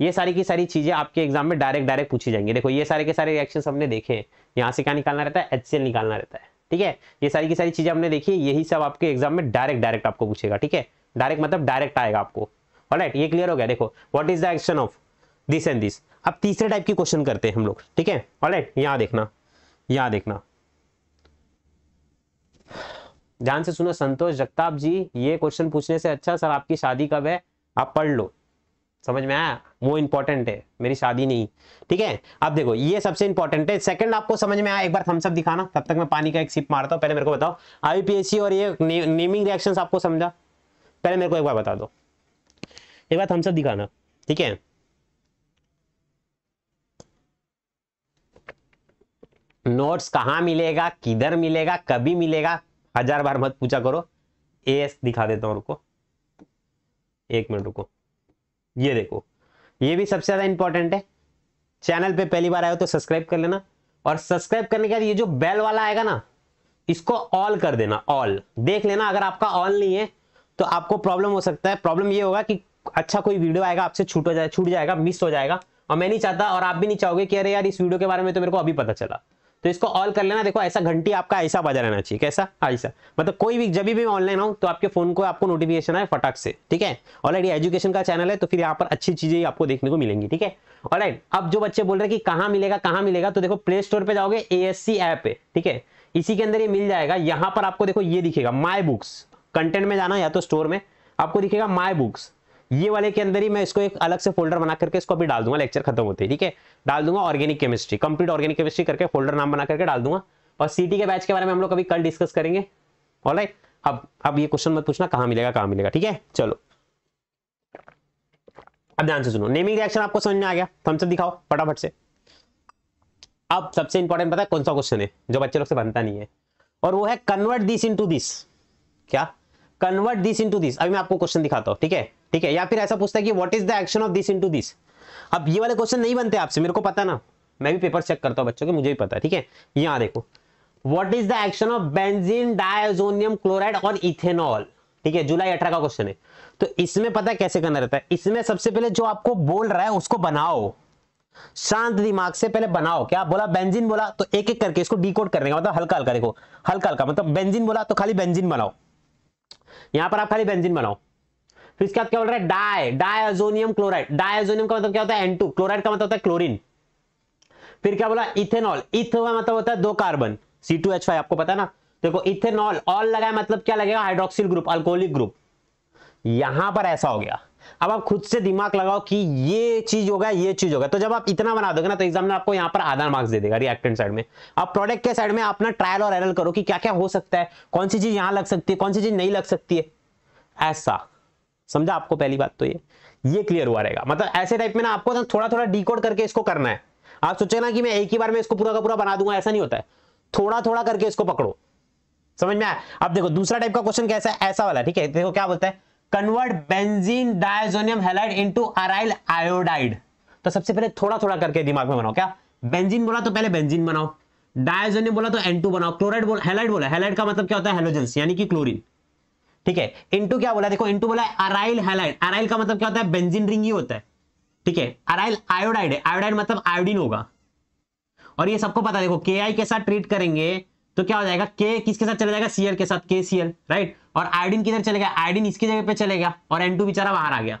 ये सारी की सारी चीज़ें आपके एग्ज़ाम में डायरेक्ट डायरेक्ट पूछी जाएँगी। देखो, ये सारे के सारे रिएक्शन हमने देखे यहाँ से क्या निकालना रहता है? एच निकालना रहता है। ठीक है? ये सारी की सारी चीज़ें हमने देखी यही सब आपके एग्ज़ाम में डायरेक्ट डायरेक्ट आपको पूछेगा। ठीक है? डायरेक्ट मतलब डायरेक्ट आएगा आपको। ऑलराइट ये क्लियर हो गया। देखो what is the action of this and this अब तीसरे टाइप की क्वेश्चन करते हैं हम लोग। ठीक है? ऑलराइट यहाँ देखना। यहाँ देखना। ध्यान से सुनो, संतोष जगताप जी, ये क्वेश्चन पूछने से अच्छा सर आपकी शादी कब है? आप पढ़ लो। समझ में आया? वो इंपॉर्टेंट है। मेरी शादी नहीं। ठीक है? अब देखो, ये सबसे इंपॉर्टेंट है। सेकंड आपको समझ में आया? एक बार थम्सअप दिखाना। तब तक मैं पानी का एक सिप मारता हूँ। पहले मेरे को बताओ। आईपीएससी और ये नेमिंग रिएक्शंस आपको समझा? पहले मेरे को एक बार बता दो। एक बार थम्सअप दिखाना। ठीक है? नोट्स कहाँ मिलेगा? किधर मिलेगा? कभी मिलेगा? हज़ार बार मत पूछा करो। एस दिखा देता हूँ, रुको। एक मिनट, रुको। ये देखो। ये भी सबसे ज़्यादा इंपॉर्टेंट है। चैनल पे पहली बार आए हो तो सब्सक्राइब कर लेना। और सब्सक्राइब करने के बाद ये जो बेल वाला आएगा ना, इसको ऑल कर देना ऑल देख लेना, अगर आपका ऑल नहीं है तो आपको प्रॉब्लम हो सकता है। प्रॉब्लम ये होगा कि अच्छा कोई वीडियो आएगा, आपसे छूट हो जाए, छूट जाएगा मिस हो जाएगा। और मैं नहीं चाहता, और आप भी नहीं चाहोगे कि अरे यार, इस वीडियो के बारे में तो मेरे को अभी पता चला। तो इसको ऑल कर लेना। देखो, ऐसा घंटी आपका, ऐसा बजा रहना चाहिए, कैसा? ऐसा। मतलब कोई भी, जब भी मैं ऑनलाइन हो तो आपके फ़ोन को, आपको नोटिफिकेशन आए फटाक से, ठीक है? ऑलरेडी एजुकेशन का चैनल है तो फिर यहाँ पर अच्छी चीज़ें आपको देखने को मिलेंगी, ठीक है? ऑलराइट अब जो बच्चे बोल रहे हैं कि कहाँ मिलेगा कहाँ मिलेगा तो देखो प्ले स्टोर पर जाओगे ए एस सी ऐप है ठीक है? इसी के अंदर ये मिल जाएगा। यहाँ पर आपको देखो, ये दिखेगा माई बुक्स कंटेंट में जाना या तो स्टोर में, आपको दिखेगा माई बुक्स ये वाले के अंदर ही मैं इसको एक अलग से फोल्डर बना करके इसको अभी डाल दूँगा लेक्चर खत्म होते ही, ठीक है? डाल दूँगा organic chemistry complete organic chemistry करके फोल्डर नाम बना करके डाल दूँगा। और सीटी के बैच के बारे में हम लोग अभी कल डिस्कस करेंगे। ऑलराइट अब अब ये क्वेश्चन मत पूछना, कहाँ मिलेगा कहाँ मिलेगा, ठीक है? चलो। अब ध्यान से सुनो नेमिंग रिएक्शन आपको समझ में आ गया? थम्स अप दिखाओ, फटाफट से। अब सबसे इंपॉर्टेंट पता है कौन सा क्वेश्चन है, जो बच्चे लोग से बनता नहीं है। और वो है कन्वर्ट दिस इनटू दिस क्या? कन्वर्ट दिस इनटू दिस अभी मैं आपको क्वेश्चन दिखाता हूँ, ठीक है? ठीक है? या फिर ऐसा पूछता है कि what is the action of this into this अब ये वाले क्वेश्चन नहीं बनते आपसे, मेरे को पता ना। मैं भी पेपर चेक करता हूँ बच्चों के, मुझे भी पता है, ठीक है? यहाँ देखो। What is the action of benzene diazonium chloride और इथेनॉल ठीक है? जुलाई अठारह का क्वेश्चन है। तो इसमें पता है कैसे करना रहता है? इसमें सबसे पहले जो आपको बोल रहा है, उसको बनाओ। शांत दिमाग से पहले बनाओ। क्या बोला? बेंजीन बोला? तो एक एक करके इसको डिकोड करने का मतलब हल्का हल्का देखो। हल्का हल्का मतलब बेंजीन बोला तो खाली बेंजीन बनाओ। यहाँ पर आप खाली बेंजीन बनाओ। फिर इसके बाद क्या बोल रहा है? Die, diazonium chloride. डायजोनियम का मतलब क्या होता है? N2 क्लोराइड का मतलब होता है क्लोरीन। फिर क्या बोला? इथेनॉल। इथ का मतलब होता है दो कार्बन। C2H5 आपको पता है ना? देखो, इथेनॉल ऑल लगाए मतलब क्या लगेगा? हाइड्रोक्सिल ग्रुप अल्कोहलिक ग्रुप यहाँ पर ऐसा हो गया। अब आप खुद से दिमाग लगाओ कि ये चीज़ होगा, ये चीज़ होगा। तो जब आप इतना बना दोगे ना तो एग्ज़ाम में आपको यहाँ पर आधा मार्क्स दे देगा रिएक्टेंट साइड में। आप प्रोडक्ट के साइड में अपना ट्रायल और एरर करो कि क्या क्या हो सकता है। कौन सी चीज़ यहाँ लग सकती है, कौन सी चीज़ नहीं लग सकती है। ऐसा। समझा आपको पहली बात तो ये? ये क्लियर हुआ रहेगा। मतलब ऐसे टाइप में ना आपको थोड़ा थोड़ा डिकोड करके इसको करना है। आप सोचे ना कि मैं एक ही बार में इसको पूरा का पूरा बना दूँगा, ऐसा नहीं होता है। थोड़ा थोड़ा करके इसको पकड़ो। समझ में आया? अब देखो, दूसरा टाइप का क्वेश्चन कैसा है? ऐसा वाला, ठीक है? देखो क्या बोलता है? Convert benzene diazonium halide into aryl iodide तो सबसे पहले थोड़ा थोड़ा करके दिमाग में बनाओ, क्या? बेंजीन बोला तो पहले बेंजीन बनाओ। डायजोनियम बोला तो N2 बनाओ। क्लोराइड बोला हेलाइड बोला। हेलाइड का मतलब क्या होता है? हेलोजेंस यानी कि क्लोरीन ठीक है? इंटू क्या बोला? देखो इंटू बोला अराइल हेलाइड अराइल का मतलब क्या होता है? बेंजीन रिंग ही होता है। ठीक है? अराइल आयोडाइड है। आयोडाइड मतलब आयोडीन होगा। और ये सबको पता देखो के आई के साथ ट्रीट करेंगे तो क्या हो जाएगा? के किसके साथ चला जाएगा? सीएल के साथ। के सीएल राइट और आयोडीन किधर चलेगा आयोडीन इसकी जगह पे चलेगा और एन बेचारा बाहर आ गया।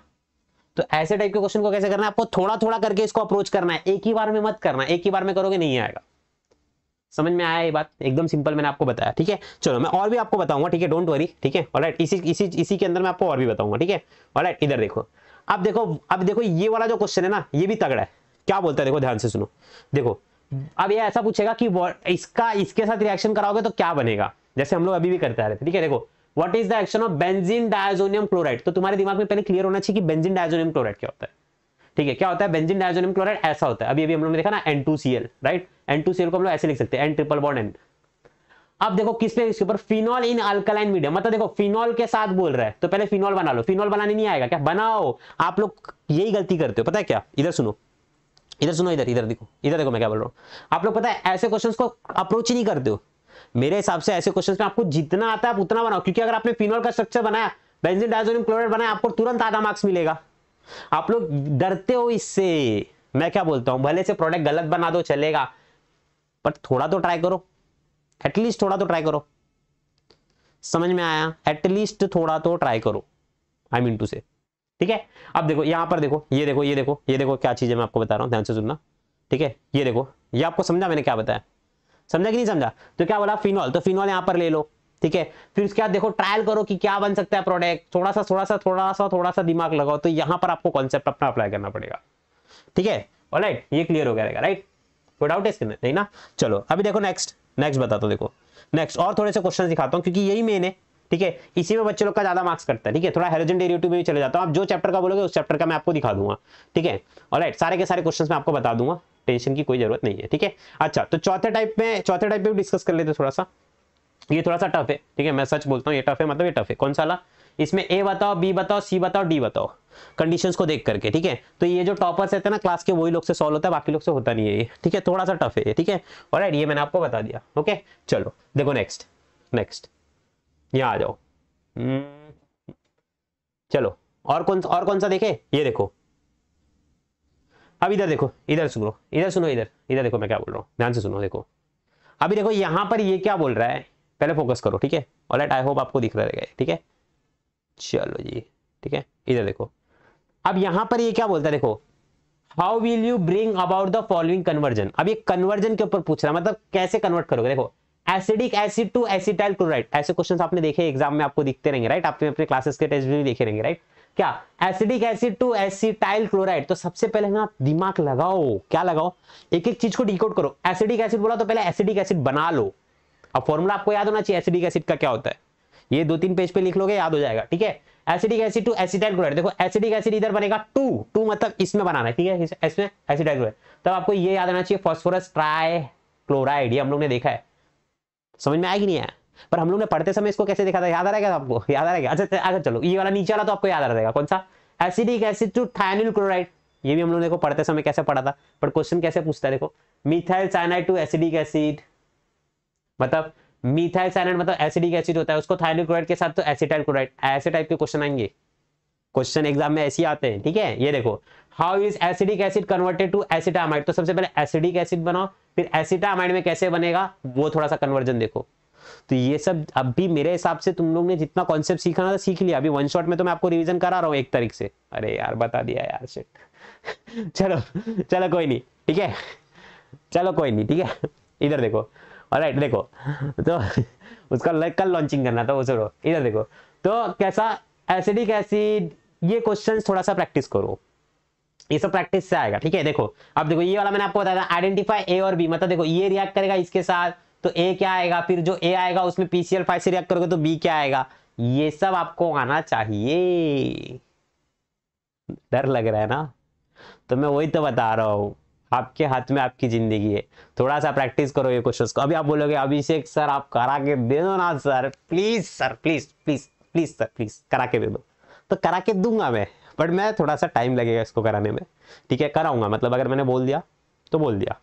तो ऐसे टाइप के क्वेश्चन को कैसे करना है? आपको थोड़ा थोड़ा करके इसको अप्रोच करना है। एक ही बार में मत करना। एक ही बार में करोगे, नहीं आएगा। समझ में आया ये बात? एकदम सिंपल मैंने आपको बताया, ठीक है? चलो, मैं और भी आपको बताऊँगा, ठीक है? डोंट वरी ठीक है? ऑलराइट इसी इसी इसी के अंदर मैं आपको और भी बताऊँगा, ठीक है? ऑलराइट इधर देखो। अब देखो अब देखो, ये वाला जो क्वेश्चन है ना, ये भी तगड़ा है। क्या बोलता है, देखो, ध्यान से सुनो। देखो, अब ये ऐसा पूछेगा कि इसका, इसके साथ रिएक्शन कराओगे तो क्या बनेगा? जैसे हम लोग अभी भी करते आ रहे थे, ठीक है? देखो what is the action of benzene diazonium chloride तो तुम्हारे दिमाग में पहले क्लियर होना चाहिए कि बेंजीन डायजोनियम क्लोराइड क्या होता है। ठीक है, क्या होता है? बेंजीन डायजोनियम क्लोराइड ऐसा होता है। अभी अभी हम लोग ने देखा ना N2Cl राइट N2Cl को हम लोग ऐसे लिख सकते हैं, N ट्रिपल बॉन्ड N अब देखो किस पे इसके ऊपर? फिनॉल इन अल्कलाइन मीडियम मतलब देखो फिनॉल के साथ बोल रहा है तो पहले फिनॉल बना लो। फिनॉल बनाने नहीं आएगा क्या? बनाओ। आप लोग यही गलती करते हो, पता है क्या? इधर सुनो। इधर सुनो, इधर इधर देखो। इधर देखो मैं क्या बोल रहा हूँ। आप लोग पता है, ऐसे क्वेश्चंस को अप्रोच ही नहीं करते हो। मेरे हिसाब से ऐसे क्वेश्चंस में आपको जितना आता है आप उतना बनाओ। क्योंकि अगर आपने फिनॉल का स्ट्रक्चर बनाया बेंजीन डायजोनियम क्लोराइड बनाया, आपको तुरंत आधा मार्क्स मिलेगा। आप लोग डरते हो इससे। मैं क्या बोलता हूँ, भले से प्रोडक्ट गलत बना दो, चलेगा, पर थोड़ा तो ट्राई करो। एटलीस्ट थोड़ा तो ट्राई करो। समझ में आया? एटलीस्ट थोड़ा तो ट्राई करो। आई मीन टू से ठीक है? अब देखो, यहाँ पर देखो, ये देखो ये देखो ये देखो क्या चीज़ है मैं आपको बता रहा हूँ, ध्यान से सुनना। ठीक है? ये देखो, ये आपको समझा मैंने क्या बताया? समझा कि नहीं समझा? तो क्या बोला? फिनॉल तो फिनॉल यहाँ पर ले लो। ठीक है? फिर उसके बाद देखो ट्रायल करो कि क्या बन सकता है प्रोडक्ट थोड़ा सा थोड़ा सा थोड़ा सा थोड़ा सा दिमाग लगाओ तो यहाँ पर आपको कॉन्सेप्ट अपना अप्लाई करना पड़ेगा। ठीक है? राइट ये क्लियर हो गया राइट कोई डाउट है इसके नहीं ना? चलो, अभी देखो नेक्स्ट नेक्स्ट बताता हूँ, देखो। नेक्स्ट और थोड़े से क्वेश्चन दिखाता हूँ, क्योंकि यही मेन है, ठीक है? इसी में बच्चे लोग का ज़्यादा मार्क्स करता है, ठीक है? थोड़ा हेरोजन डेरिवेटिव में भी चले जाता हूँ। आप जो चैप्टर का बोलोगे, उस चैप्टर का मैं आपको दिखा दूँगा, ठीक है? और राइट सारे के सारे क्वेश्चन मैं आपको बता दूँगा टेंशन की कोई ज़रूरत नहीं है, ठीक है? अच्छा तो चौथे टाइप में, चौथे टाइप में भी डिस्कस कर लेते थोड़ा सा। ये थोड़ा सा टफ है ठीक है? मैं सच बोलता हूँ ये टफ है मतलब ये टफ है। कौन सा वाला इसमें ए बताओ बी बताओ सी बताओ डी बताओ। कंडीशंस को देख करके ठीक है? तो ये जो टॉपर्स रहते हैं ना क्लास के वही लोग से सॉल्व होता है बाकी लोग से होता नहीं है ये ठीक है? थोड़ा सा टफ है ये ठीक है? और ये मैंने आपको बता दिया ओके चलो देखो नेक्स्ट नेक्स्ट यहाँ आ जाओ। हम्म, चलो और कौन और कौन सा देखे? ये देखो। अब इधर देखो इधर सुनो इधर सुनो इधर इधर देखो मैं क्या बोल रहा हूँ ध्यान से सुनो देखो। अभी देखो यहाँ पर ये क्या बोल रहा है? पहले फोकस करो, ठीक है? ऑलराइट आई होप आपको दिख रहा रहेगा ठीक है? चलो जी, ठीक है? इधर देखो। अब यहाँ पर ये क्या बोलता है, देखो? How will you bring about the following conversion अब ये कन्वर्जन के ऊपर पूछ रहा है मतलब कैसे कन्वर्ट करोगे? देखो acidic acid to acetyl chloride ऐसे क्वेश्चन आपने देखे एग्ज़ाम में आपको दिखते रहेंगे राइट आपने अपने क्लासेस के टेस्ट भी देखे रहेंगे राइट क्या? Acidic acid to acetyl chloride तो सबसे पहले ना दिमाग लगाओ, क्या लगाओ? एक एक चीज़ को डिकोड करो। एसिडिक एसिड बोला तो पहले एसिडिक एसिड बना लो। अब फॉर्मूला आपको याद होना चाहिए एसिडिक एसिड का क्या होता है? ये दो तीन पेज पे लिख लोगे, याद हो जाएगा, ठीक है? Acidic acid to acetyl chloride देखो एसिडिक एसिड इधर बनेगा टू टू मतलब इसमें बनाना है, ठीक है? इसमें एसिटाइल क्लोराइड तब आपको ये याद आना चाहिए फॉस्फोरस ट्राई क्लोराइड ये हम लोग ने देखा है। समझ में आया कि नहीं आया? पर हम लोग ने पढ़ते समय इसको कैसे देखा था? याद आ रहा है आपको? याद आ रहा है अच्छा अच्छा चलो, ये वाला नीचे वाला तो आपको याद आ रहेगा। कौन सा? Acidic acid to thionyl chloride ये भी हम लोग देखो, पढ़ते समय कैसे पढ़ा था, पर क्वेश्चन कैसे पूछता है, देखो। Methyl cyanide to acidic acid मतलब मिथाइल साइनाइड मतलब एसिडिक एसिड होता है, उसको थायनिल क्लोराइड के साथ तो एसिटाइल क्लोराइड ऐसे टाइप के क्वेश्चन आएँगे। क्वेश्चन एग्ज़ाम में ऐसे आते हैं, ठीक है? ये देखो how is acidic acid converted to acetamide तो सबसे पहले एसिडिक एसिड बनाओ, फिर एसिटामाइड में कैसे बनेगा, वो थोड़ा सा कन्वर्जन देखो। तो ये सब अभी मेरे हिसाब से तुम लोग ने जितना कॉन्सेप्ट सीखा ना, सीख लिया। अभी वन शॉट में तो मैं आपको रिवीजन करा रहा हूँ एक तारीख से। अरे यार, बता दिया यार शिट चलो चलो कोई नहीं, ठीक है? चलो कोई नहीं, ठीक है? इधर देखो। राइट देखो तो उसका कल लॉन्चिंग करना था, वो छोड़ो। इधर देखो तो कैसा एसिडिक एसिड ये क्वेश्चन थोड़ा सा प्रैक्टिस करो। ये सब प्रैक्टिस से आएगा, ठीक है? देखो, अब देखो, ये वाला मैंने आपको बताया था आइडेंटिफाई ए और बी मतलब देखो, ये रिएक्ट करेगा इसके साथ तो ए क्या आएगा? फिर जो ए आएगा, उसमें पीसीएल फाइव से रिएक्ट करोगे तो बी क्या आएगा? ये सब आपको आना चाहिए। डर लग रहा है ना? तो मैं वही तो बता रहा हूँ। आपके हाथ में आपकी ज़िंदगी है। थोड़ा सा प्रैक्टिस करो ये क्वेश्चंस को। अभी आप बोलोगे अभिषेक सर, आप करा के दे दो ना sir. Please sir please please please sir please करा के दे दो। तो करा के दूँगा मैं बट मैं थोड़ा सा टाइम लगेगा इसको कराने में। ठीक है, कराऊँगा। मतलब अगर मैंने बोल दिया तो बोल दिया।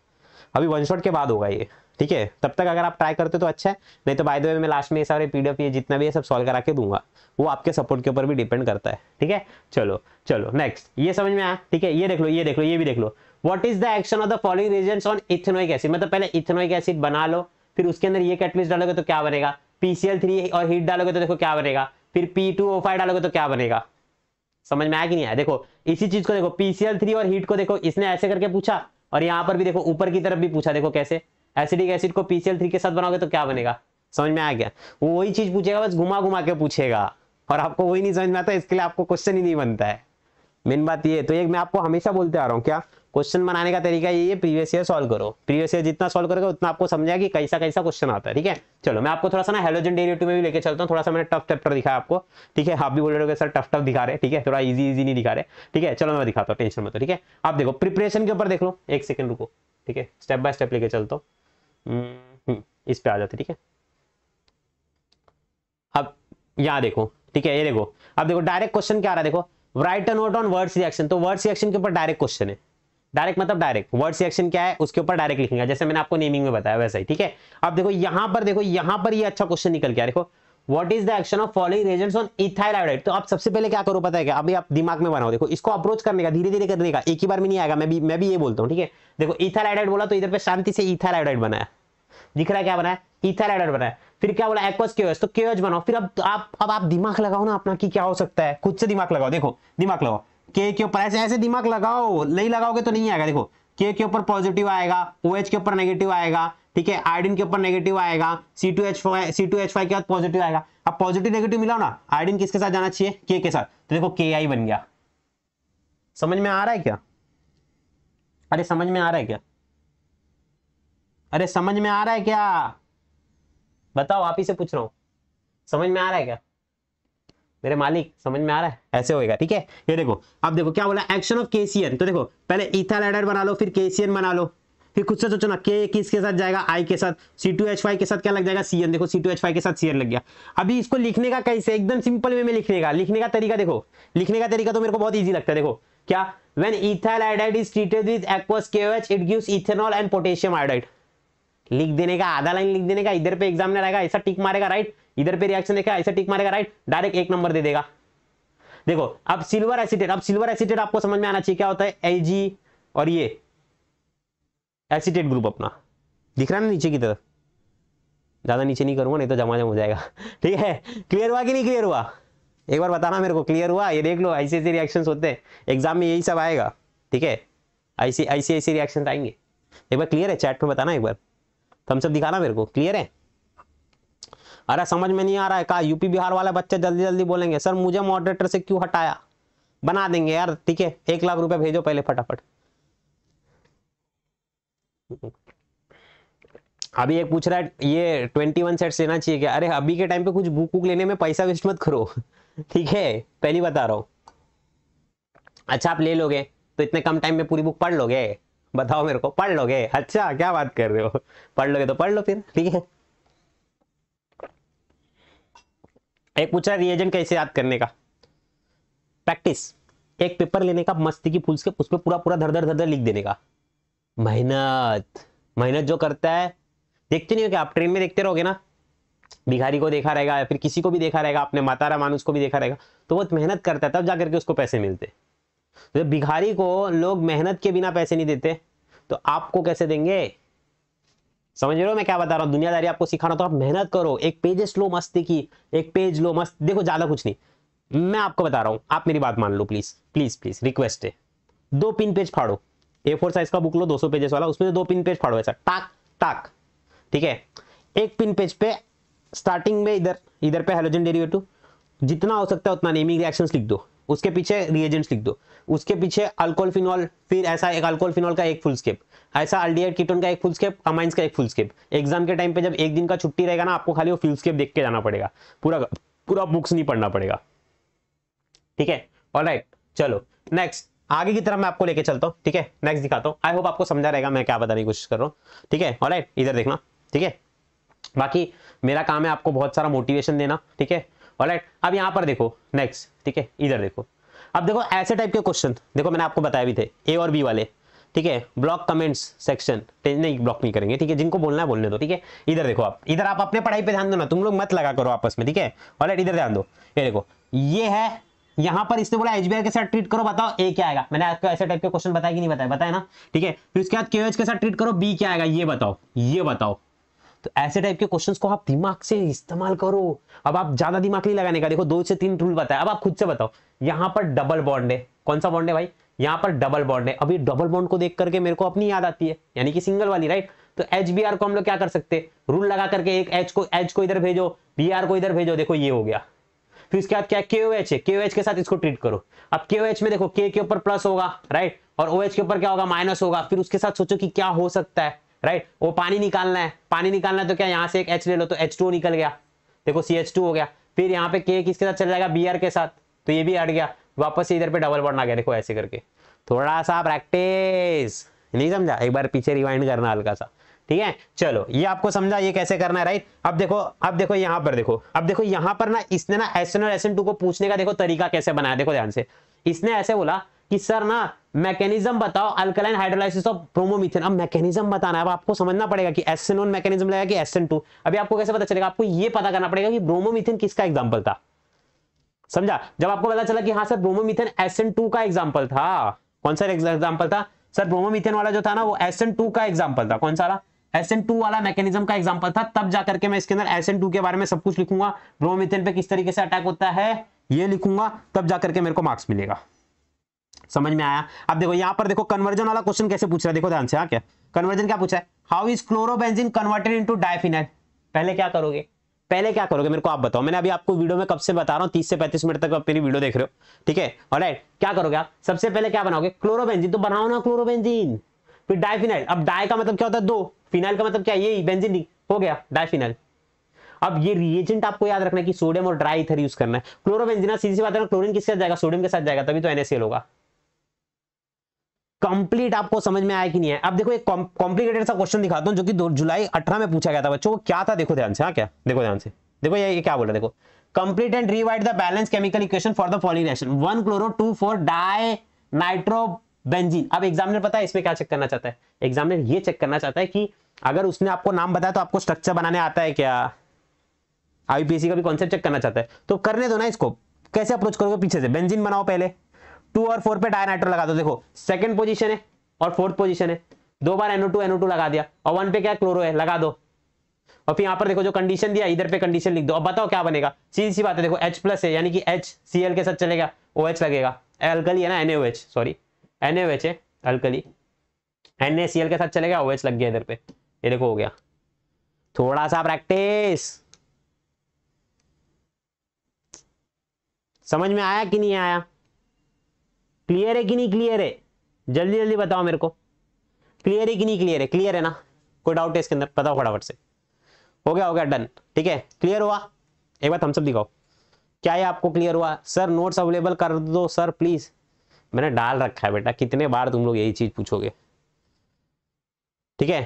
अभी वन शॉट के बाद होगा ये। ठीक है, तब तक अगर आप ट्राई करते तो अच्छा है। नहीं तो बाय द वे मैं लास्ट में ये सारे पीडीएफ ये जितना भी है सब सॉल्व करा के दूँगा। वो आपके सपोर्ट के ऊपर भी डिपेंड करता है। ठीक है? चलो चलो नेक्स्ट ये समझ में आया? ठीक है, ये देख लो, ये देख लो, ये भी देख लो। What is the action of the following reagent on ethanoic acid मतलब पहले इथेनोइक एसिड बना लो, फिर उसके अंदर ये कैटलिस्ट डालोगे तो क्या बनेगा? पीसीएल थ्री और हीट डालोगे तो देखो क्या बनेगा? फिर पी टू ओ फाइव डालोगे तो क्या बनेगा? समझ में आया कि नहीं आया? देखो, इसी चीज़ को देखो पीसीएल थ्री और हीट को देखो, इसने ऐसे करके पूछा और यहाँ पर भी देखो, ऊपर की तरफ़ भी पूछा, देखो कैसे? एसिडिक एसिड को पीसीएल थ्री के साथ बनाओगे तो क्या बनेगा? समझ में आ गया वो वही चीज़ पूछेगा, बस घुमा घुमा के पूछेगा। और आपको वही नहीं समझ में आता, इसके लिए आपको क्वेश्चन ही नहीं बनता है। मेन बात ये तो एक मैं आपको हमेशा बोलते आ रहा हूँ क्या? क्वेश्चन बनाने का तरीका ये है प्रीवियस ईयर सॉल्व करो। प्रीवियस ईयर जितना सॉल्व करोगे उतना आपको समझा कि कैसा कैसा क्वेश्चन आता है ठीक है? चलो मैं आपको थोड़ा सा ना हेलोजन डेरिवेटिव में भी लेके चलता हूँ। थोड़ा सा मैंने टफ चैप्टर दिखाया आपको ठीक है? आप भी बोल रहे हो सर टफ टफ दिखा रहे ठीक है? थोड़ा इजी इजी नहीं दिखा रहे ठीक है? चलो मैं दिखाता हूँ टेंशन मत ठीक है? आप देखो प्रिपरेशन के ऊपर देख लो। एक सेकंड रुको ठीक है? स्टेप बाय स्टेप लेके चलता हूँ। हम्म, हम्म, इस पे आ जाते ठीक है? अब यहाँ देखो ठीक है? ये देखो अब देखो डायरेक्ट क्वेश्चन क्या आ रहा है? देखो write note on Wurtz reaction तो वर्ड्स रिएक्शन के ऊपर डायरेक्ट क्वेश्चन है। डायरेक्ट मतलब डायरेक्ट वर्ड रिएक्शन क्या है? उसके ऊपर डायरेक्ट लिखेंगे। जैसे मैंने आपको नेमिंग में बताया, वैसा ही, ठीक है? अब देखो, यहाँ पर देखो, यहाँ पर ये अच्छा क्वेश्चन निकल गया। देखो what is the action of following reagents on ethyl तो आप सबसे पहले क्या करो, पता है क्या? अभी आप दिमाग में बनाओ। देखो, इसको अप्रोच करने का धीरे धीरे करने का, एक ही बार में नहीं आएगा। मैं भी मैं भी ये बोलता हूँ, ठीक है? देखो इथाइल बोला तो इधर पे शांति से इथाइल बनाया। दिख रहा है क्या बनाया? इथाइल बनाया। फिर क्या बोला? एक्वस केओएस तो केओएच बनाओ। फिर अब, आप अब आप दिमाग लगाओ ना अपना कि क्या हो सकता है। खुद से दिमाग लगाओ। देखो, दिमाग लगाओ। के के ऊपर ऐसे ऐसे दिमाग लगाओ। नहीं लगाओगे तो नहीं आएगा। देखो के के ऊपर पॉजिटिव आएगा ओ OH के ऊपर नेगेटिव आएगा, ठीक है? आयोडीन के ऊपर नेगेटिव आएगा C two H five C two H five के बाद पॉजिटिव आएगा। अब पॉजिटिव नेगेटिव मिलाओ ना। आयोडीन किसके साथ जाना चाहिए? के के साथ। तो देखो के आई बन गया। समझ में आ रहा है क्या? अरे, समझ में आ रहा है क्या? अरे, समझ में आ रहा है क्या? बताओ, आप ही से पूछ रहा हूँ। समझ में आ रहा है क्या? मेरे मालिक, समझ में आ रहा है? ऐसे होएगा, ठीक है? ये देखो, अब देखो, क्या बोला? एक्शन ऑफ़ केसीएन तो देखो, पहले इथाइल एडाइड बना लो, फिर केसीएन बना लो। फिर खुद से सोचो ना के किसके साथ जाएगा? आई के साथ। सी टू एच फाइव के साथ क्या लग जाएगा? सी एन देखो सी टू एच फाइव के साथ सी एन लग गया। अभी इसको लिखने का कैसे? एकदम सिंपल वे में लिखने का। लिखने का तरीका देखो। लिखने का तरीका तो मेरे को बहुत ईजी लगता है, देखो। क्या? When ethyl iodide is treated with aqueous KOH it gives ethanol and potassium iodide लिख देने का, आधा लाइन लिख देने का, इधर पे एग्जामिनर आएगा ऐसा टिक मारेगा राइट इधर पे रिएक्शन देखा, ऐसा टिक मारेगा राइट डायरेक्ट एक नंबर दे देगा। देखो, अब सिल्वर एसिटेट अब सिल्वर एसिटेट आपको समझ में आना चाहिए, क्या होता है? एल और ये। एसिटेट ग्रुप अपना। दिख रहा है ना नीचे की तरफ़? ज़्यादा नीचे नहीं करूँगा, नहीं तो जमा जम हो जाएगा। ठीक है? क्लियर हुआ कि नहीं क्लियर हुआ? एक बार बताना मेरे को क्लियर हुआ? ये देख लो, ऐसे ऐसे रिएक्शन होते हैं। एग्ज़ाम में यही सब आएगा। ठीक है? ऐसी ऐसी ऐसी रिएक्शन आएँगे। एक बार क्लियर है? चैट में बताना एक बार। थम सब दिखाना मेरे को क्लियर है? अरे समझ में नहीं आ रहा है, कहा यूपी बिहार वाला बच्चे जल्दी जल्दी बोलेंगे, सर, मुझे मॉडरेटर से क्यों हटाया? बना देंगे यार, ठीक है, एक लाख रुपए भेजो पहले फटाफट। अभी एक पूछ रहा है, ये ट्वेंटी वन सेट्स लेना चाहिए क्या? अरे अभी के टाइम पे कुछ बुक बुक लेने में पैसा वेस्ट मत करो, ठीक है, पहली बता रहा हूँ। अच्छा आप ले लोगे तो इतने कम टाइम में पूरी बुक पढ़ लोगे? बताओ मेरे को, पढ़ लोगे? अच्छा क्या बात कर रहे हो? पढ़ लोगे तो पढ़ लो फिर, ठीक है? एक पूछा रिएजेंट कैसे याद करने का? प्रैक्टिस एक पेपर लेने का, मस्ती की फूल के उस पर पूरा पूरा धर धर धर लिख देने का। मेहनत. मेहनत जो करता है, देखते नहीं हो क्या? आप ट्रेन में देखते रहोगे ना? भिखारी को देखा रहेगा या फिर किसी को भी देखा रहेगा, अपने माता मानुस को भी देखा रहेगा तो वो मेहनत करता है, तब जाकर के उसको पैसे मिलते। तो भिखारी को लोग मेहनत के बिना पैसे नहीं देते तो आपको कैसे देंगे? समझ रहे हो मैं क्या बता रहा हूँ? दुनियादारी आपको सिखाना तो आप मेहनत करो। एक पेज लो मस्ती की, एक पेज लो मस्त, देखो ज़्यादा कुछ नहीं। मैं आपको बता रहा हूँ, आप मेरी बात मान लो प्लीज़ प्लीज़ प्लीज़ रिक्वेस्ट है। दो पिन पेज फाड़ो। ए फोर साइज़ का बुक लो 200 पेजेस वाला, उसमें दो पिन पेज फाड़ो ऐसा, टाक टाक। ठीक है? एक पिन पेज पे स्टार्टिंग में इधर इधर पे हेलोजन डेरिवेटिव जितना हो सकता है उतना नेमिंग रिएक्शंस लिख दो। उसके पीछे रिएजेंट्स लिख दो। उसके पीछे अल्कोहल फिनॉल फिर ऐसा एक अल्कोहल फिनॉल का एक फुल स्केप ऐसा अल्डिहाइड कीटोन का एक फुल स्केप अमाइंस का एक फुल स्केप एग्ज़ाम के टाइम पे जब एक दिन का छुट्टी रहेगा ना, आपको खाली वो फुल स्केप देख के जाना पड़ेगा। पूरा पूरा बुक्स नहीं पढ़ना पड़ेगा। ठीक है? ऑलराइट चलो। नेक्स्ट आगे की तरफ़ मैं आपको लेके चलता हूँ। ठीक है? नेक्स्ट दिखाता हूँ। आई होप आपको समझा रहेगा, मैं क्या बताने की कोशिश कर रहा हूँ। ठीक है? ऑलराइट इधर देखना। ठीक है? बाकी मेरा काम है आपको बहुत सारा मोटिवेशन देना। ठीक है? ऑलराइट अब यहाँ पर देखो नेक्स्ट ठीक है, इधर देखो। अब देखो, ऐसे टाइप के क्वेश्चन देखो मैंने आपको बताया भी थे ए और बी वाले, ठीक है ब्लॉक कमेंट्स सेक्शन नहीं ब्लॉक नहीं करेंगे, ठीक है, जिनको बोलना है बोलने दो, ठीक है, इधर देखो आप, इधर आप अपने पढ़ाई पे ध्यान दो ना, तुम लोग मत लगा करो आपस में, ठीक है ऑलराइट इधर ध्यान दो, ये देखो, ये है, यहाँ पर इसने बोला एचबीआई के साथ ट्रीट करो, बताओ ए क्या आएगा, मैंने आपको ऐसे टाइप के क्वेश्चन बताया कि नहीं बताया बताया ना, ठीक है, फिर उसके बाद के साथ ट्रीट करो बी क्या आएगा, ये बताओ ये बताओ तो ऐसे टाइप के क्वेश्चंस को आप दिमाग से इस्तेमाल करो। अब आप ज़्यादा दिमाग नहीं लगाने का, देखो दो से तीन रूल बताया अब आप खुद से बताओ, यहाँ पर डबल बॉन्ड है। कौन सा बॉन्ड है भाई? यहाँ पर डबल बॉन्ड है। अभी डबल बॉन्ड को देख करके मेरे को अपनी याद आती है, यानी कि सिंगल वाली राइट तो एच बी आर को हम लोग क्या कर सकते रूल लगा करके एक एच को एच को इधर भेजो बी आर को इधर भेजो, देखो ये हो गया। फिर उसके बाद क्या के ओ एच है। के ओ एच के साथ इसको ट्रीट करो। अब के ओ एच में देखो के के ऊपर प्लस होगा राइट और ओ OH के ऊपर क्या होगा? माइनस होगा। फिर उसके साथ सोचो कि क्या हो सकता है। राइट वो पानी निकालना है। पानी निकालना है तो क्या यहाँ से एक एच ले लो तो एच टू निकल गया। देखो सी एच टू हो गया। फिर यहाँ पे के किसके साथ चल जाएगा? बी आर के साथ। तो ये भी हट गया। वापस इधर पे डबल बॉन्ड आ गया। देखो ऐसे करके। थोड़ा सा प्रैक्टिस नहीं समझा? एक बार पीछे रिवाइंड करना हल्का सा ठीक है? चलो, ये आपको समझा ये कैसे करना है राइट अब देखो अब देखो यहाँ पर देखो। अब देखो यहाँ पर ना इसने ना एस एन और एस एन टू को पूछने का देखो तरीका कैसे बनाया। देखो ध्यान से। इसने ऐसे बोला कि, सर ना मैकेनिज्म बताओ अल्कलाइन हाइड्रोलाइसिस ऑफ़ प्रोमोमिथेन अब मैकेनिज्म बताना है, अब आपको समझना पड़ेगा कि एस एन मैकेनिज्म लगेगा कि एस एन टू अभी आपको कैसे पता चलेगा? आपको ये पता करना पड़ेगा कि ब्रोमोमिथेन किसका एग्ज़ाम्पल था। समझा? जब आपको पता चला कि हाँ सर ब्रोमोमिथेन एस का एग्ज़ाम्पल था। कौन सा एग्ज़ाम्पल था? सर ब्रोमोमिथेन वाला जो था ना, वो एस टू का एग्ज़ाम्पल था। कौन सा एन टू वाला मैकेनिज्म का एग्ज़ाम्पल था। तब जाकर के मैं इसके अंदर एस टू के बारे में सब कुछ लिखूँगा। ब्रोमोमिथेन पे किस तरीके से अटैक होता है, ये लिखूँगा। तब जाकर के मेरे को मार्क्स मिलेगा। समझ में आया? अब देखो, यहाँ पर देखो कन्वर्जन वाला क्वेश्चन कैसे पूछ रहा है? देखो ध्यान से हाँ क्या? कन्वर्जन क्या पूछा है? How is chlorobenzene converted into diphenyl पहले क्या करोगे? पहले क्या करोगे? मेरे को आप बताओ। मैंने अभी आपको वीडियो में कब से बता रहा हूँ, तीस से पैंतीस मिनट तक आप मेरी वीडियो देख रहे हो। ठीक है? और क्या करोगे आप? सबसे पहले क्या बनाओगे? क्लोरोबेंजीन तो बनाओ ना क्लोरोबेंजीन फिर डाइफिनाइल अब डाई का मतलब क्या होता है? दो. फिनाइल का मतलब क्या? यही बेंजीन हो गया डाइफिनाइल अब ये रिएजेंट आपको याद रखना है कि सोडियम और ड्राई इथर यूज़ करना है। क्लोरोबेंजीन सीधी सी बात है क्लोरीन किसके साथ जाएगा? सोडियम के साथ जाएगा, तभी तो एनएसएल होगा। कंप्लीट आपको समझ में आया कि नहीं है। अब देखो एक कॉम्प्लिकेटेड सा क्वेश्चन दिखाता हूँ जो कि जुलाई अठारह में पूछा गया था बच्चों। क्या था? देखो ध्यान से हाँ क्या? देखो ध्यान से। देखो ये, क्या बोल रहा देखो। Complete and rewrite the balance chemical equation for the following reaction one chloro two four di nitro benzene अब एग्जामिनर पता है इसमें क्या चेक करना चाहता है? एग्जामिनर ये चेक करना चाहता है कि अगर उसने आपको नाम बताया तो आपको स्ट्रक्चर बनाने आता है क्या? आईपीसी का भी कॉन्सेप्ट चेक करना चाहता है। तो करने दो ना इसको। कैसे अप्रोच करोगे? पीछे से। बेंजीन बनाओ पहले। टू और फोर पे डायनाइट्रो लगा दो, देखो सेकंड पोजीशन है और फोर्थ पोजीशन है। दो बार एनओ टू एनओ टू लगा दिया। और वन पे क्या क्लोरो है, लगा दो। और फिर यहाँ पर देखो, जो कंडीशन दिया, इधर पे कंडीशन लिख दो। अब बताओ क्या बनेगा? सीधी सी बात है, देखो, H प्लस है, यानी कि H Cl के साथ चलेगा ओ OH लगेगा। एल्कली है ना NaOH सॉरी NaOH है अल्कली NaCl के साथ चलेगा ओ OH लग गया इधर पे। ये देखो, हो गया। थोड़ा सा प्रैक्टिस समझ में आया कि नहीं आया? क्लियर है कि नहीं क्लियर है? जल्दी जल्दी बताओ मेरे को। क्लियर है कि नहीं क्लियर है? क्लियर है ना? कोई डाउट है इसके अंदर? बताओ फटाफट से। हो गया हो गया डन ठीक है? क्लियर हुआ? एक बार सब दिखाओ। क्या ये आपको क्लियर हुआ? सर नोट्स अवेलेबल कर दो सर प्लीज़ मैंने डाल रखा है बेटा, कितने बार तुम लोग यही चीज़ पूछोगे? ठीक है?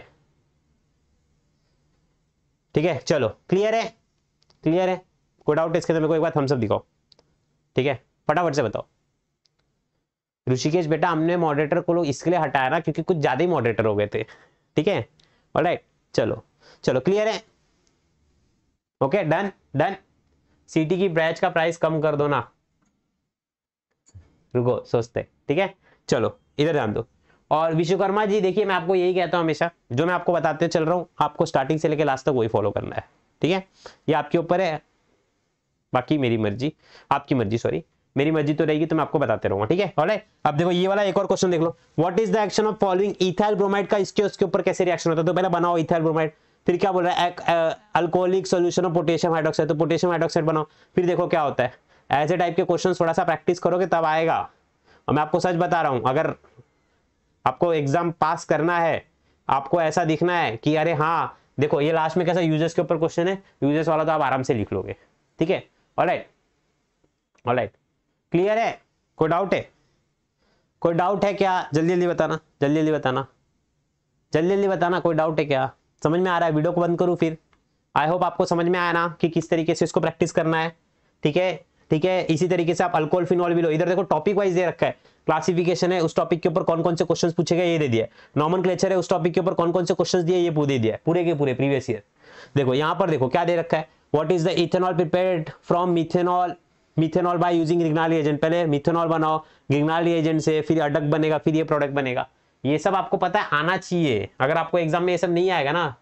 ठीक है, चलो क्लियर है? क्लियर है? कोई डाउट है इसके अंदर मेरे को? एक बार सब दिखाओ। ठीक है? फटाफट से बताओ। ऋषिकेश, बेटा हमने मॉडरेटर को लोग इसके लिए हटाया ना, क्योंकि कुछ ज़्यादा ही मॉडरेटर हो गए थे। ठीक है? राइट चलो। चलो क्लियर है? ओके डन डन सीटी की ब्रैच का प्राइस कम कर दो ना। रुको, सोचते। ठीक है? चलो, इधर ध्यान दो। और विश्वकर्मा जी, देखिए, मैं आपको यही कहता हूँ हमेशा, जो मैं आपको बताते चल रहा हूँ, आपको स्टार्टिंग से लेकर लास्ट तक वही फॉलो करना है। ठीक है? ये आपके ऊपर है। बाकी मेरी मर्ज़ी। आपकी मर्ज़ी सॉरी मेरी मर्ज़ी तो रहेगी तो मैं आपको बताते रहूँगा, ठीक है? ऑलराइट अब देखो, ये वाला एक और क्वेश्चन देख लो। What is the action of following ethyl bromide का इसके, उसके ऊपर कैसे रिएक्शन होता है? तो पहले बनाओ इथाइल ब्रोमाइड फिर क्या बोल रहा है? Alcoholic solution of potassium hydroxide तो पोटेशियम हाइड्रोक्साइड बनाओ। फिर देखो क्या होता है। ऐसे टाइप के क्वेश्चन थोड़ा सा प्रैक्टिस करोगे, तब आएगा। और मैं आपको सच बता रहा हूँ, अगर आपको एग्ज़ाम पास करना है, आपको ऐसा दिखना है कि अरे हाँ देखो, ये लास्ट में कैसा यूज़र्स के ऊपर क्वेश्चन है यूज़र्स वाला तो आप आराम से लिख लोगे, ठीक है? ऑलराइट ऑलराइट क्लियर है? कोई डाउट है? कोई डाउट है क्या? जल्दी जल्दी बताना, जल्दी जल्दी बताना। जल्दी जल्दी बताना, कोई डाउट है क्या? समझ में आ रहा है? वीडियो को बंद करूँ फिर? आई होप आपको समझ में आया ना कि किस तरीके से इसको प्रैक्टिस करना है। ठीक है? ठीक है? इसी तरीके से आप अल्कोहल फिनॉल भी लो। इधर देखो टॉपिक वाइज दे रखा है। क्लासिफिकेशन है, उस टॉपिक के ऊपर कौन कौन से क्वेश्चन पूछेगा, ये दे दिया नॉर्मल क्लेचर है, उस टॉपिक के ऊपर कौन कौन से क्वेश्चन दिए, ये दे दिया पूरे के पूरे प्रीवियस ईयर देखो, यहाँ पर देखो, क्या दे रखा है? What is the ethanol prepare from methanol methanol by using Grignard agent पहले मिथेनॉल बनाओ रिग्नाल एजेंट से, फिर अडक बनेगा, फिर ये प्रोडक्ट बनेगा। ये सब आपको पता है, आना चाहिए। अगर आपको एग्ज़ाम में ये सब नहीं आएगा ना,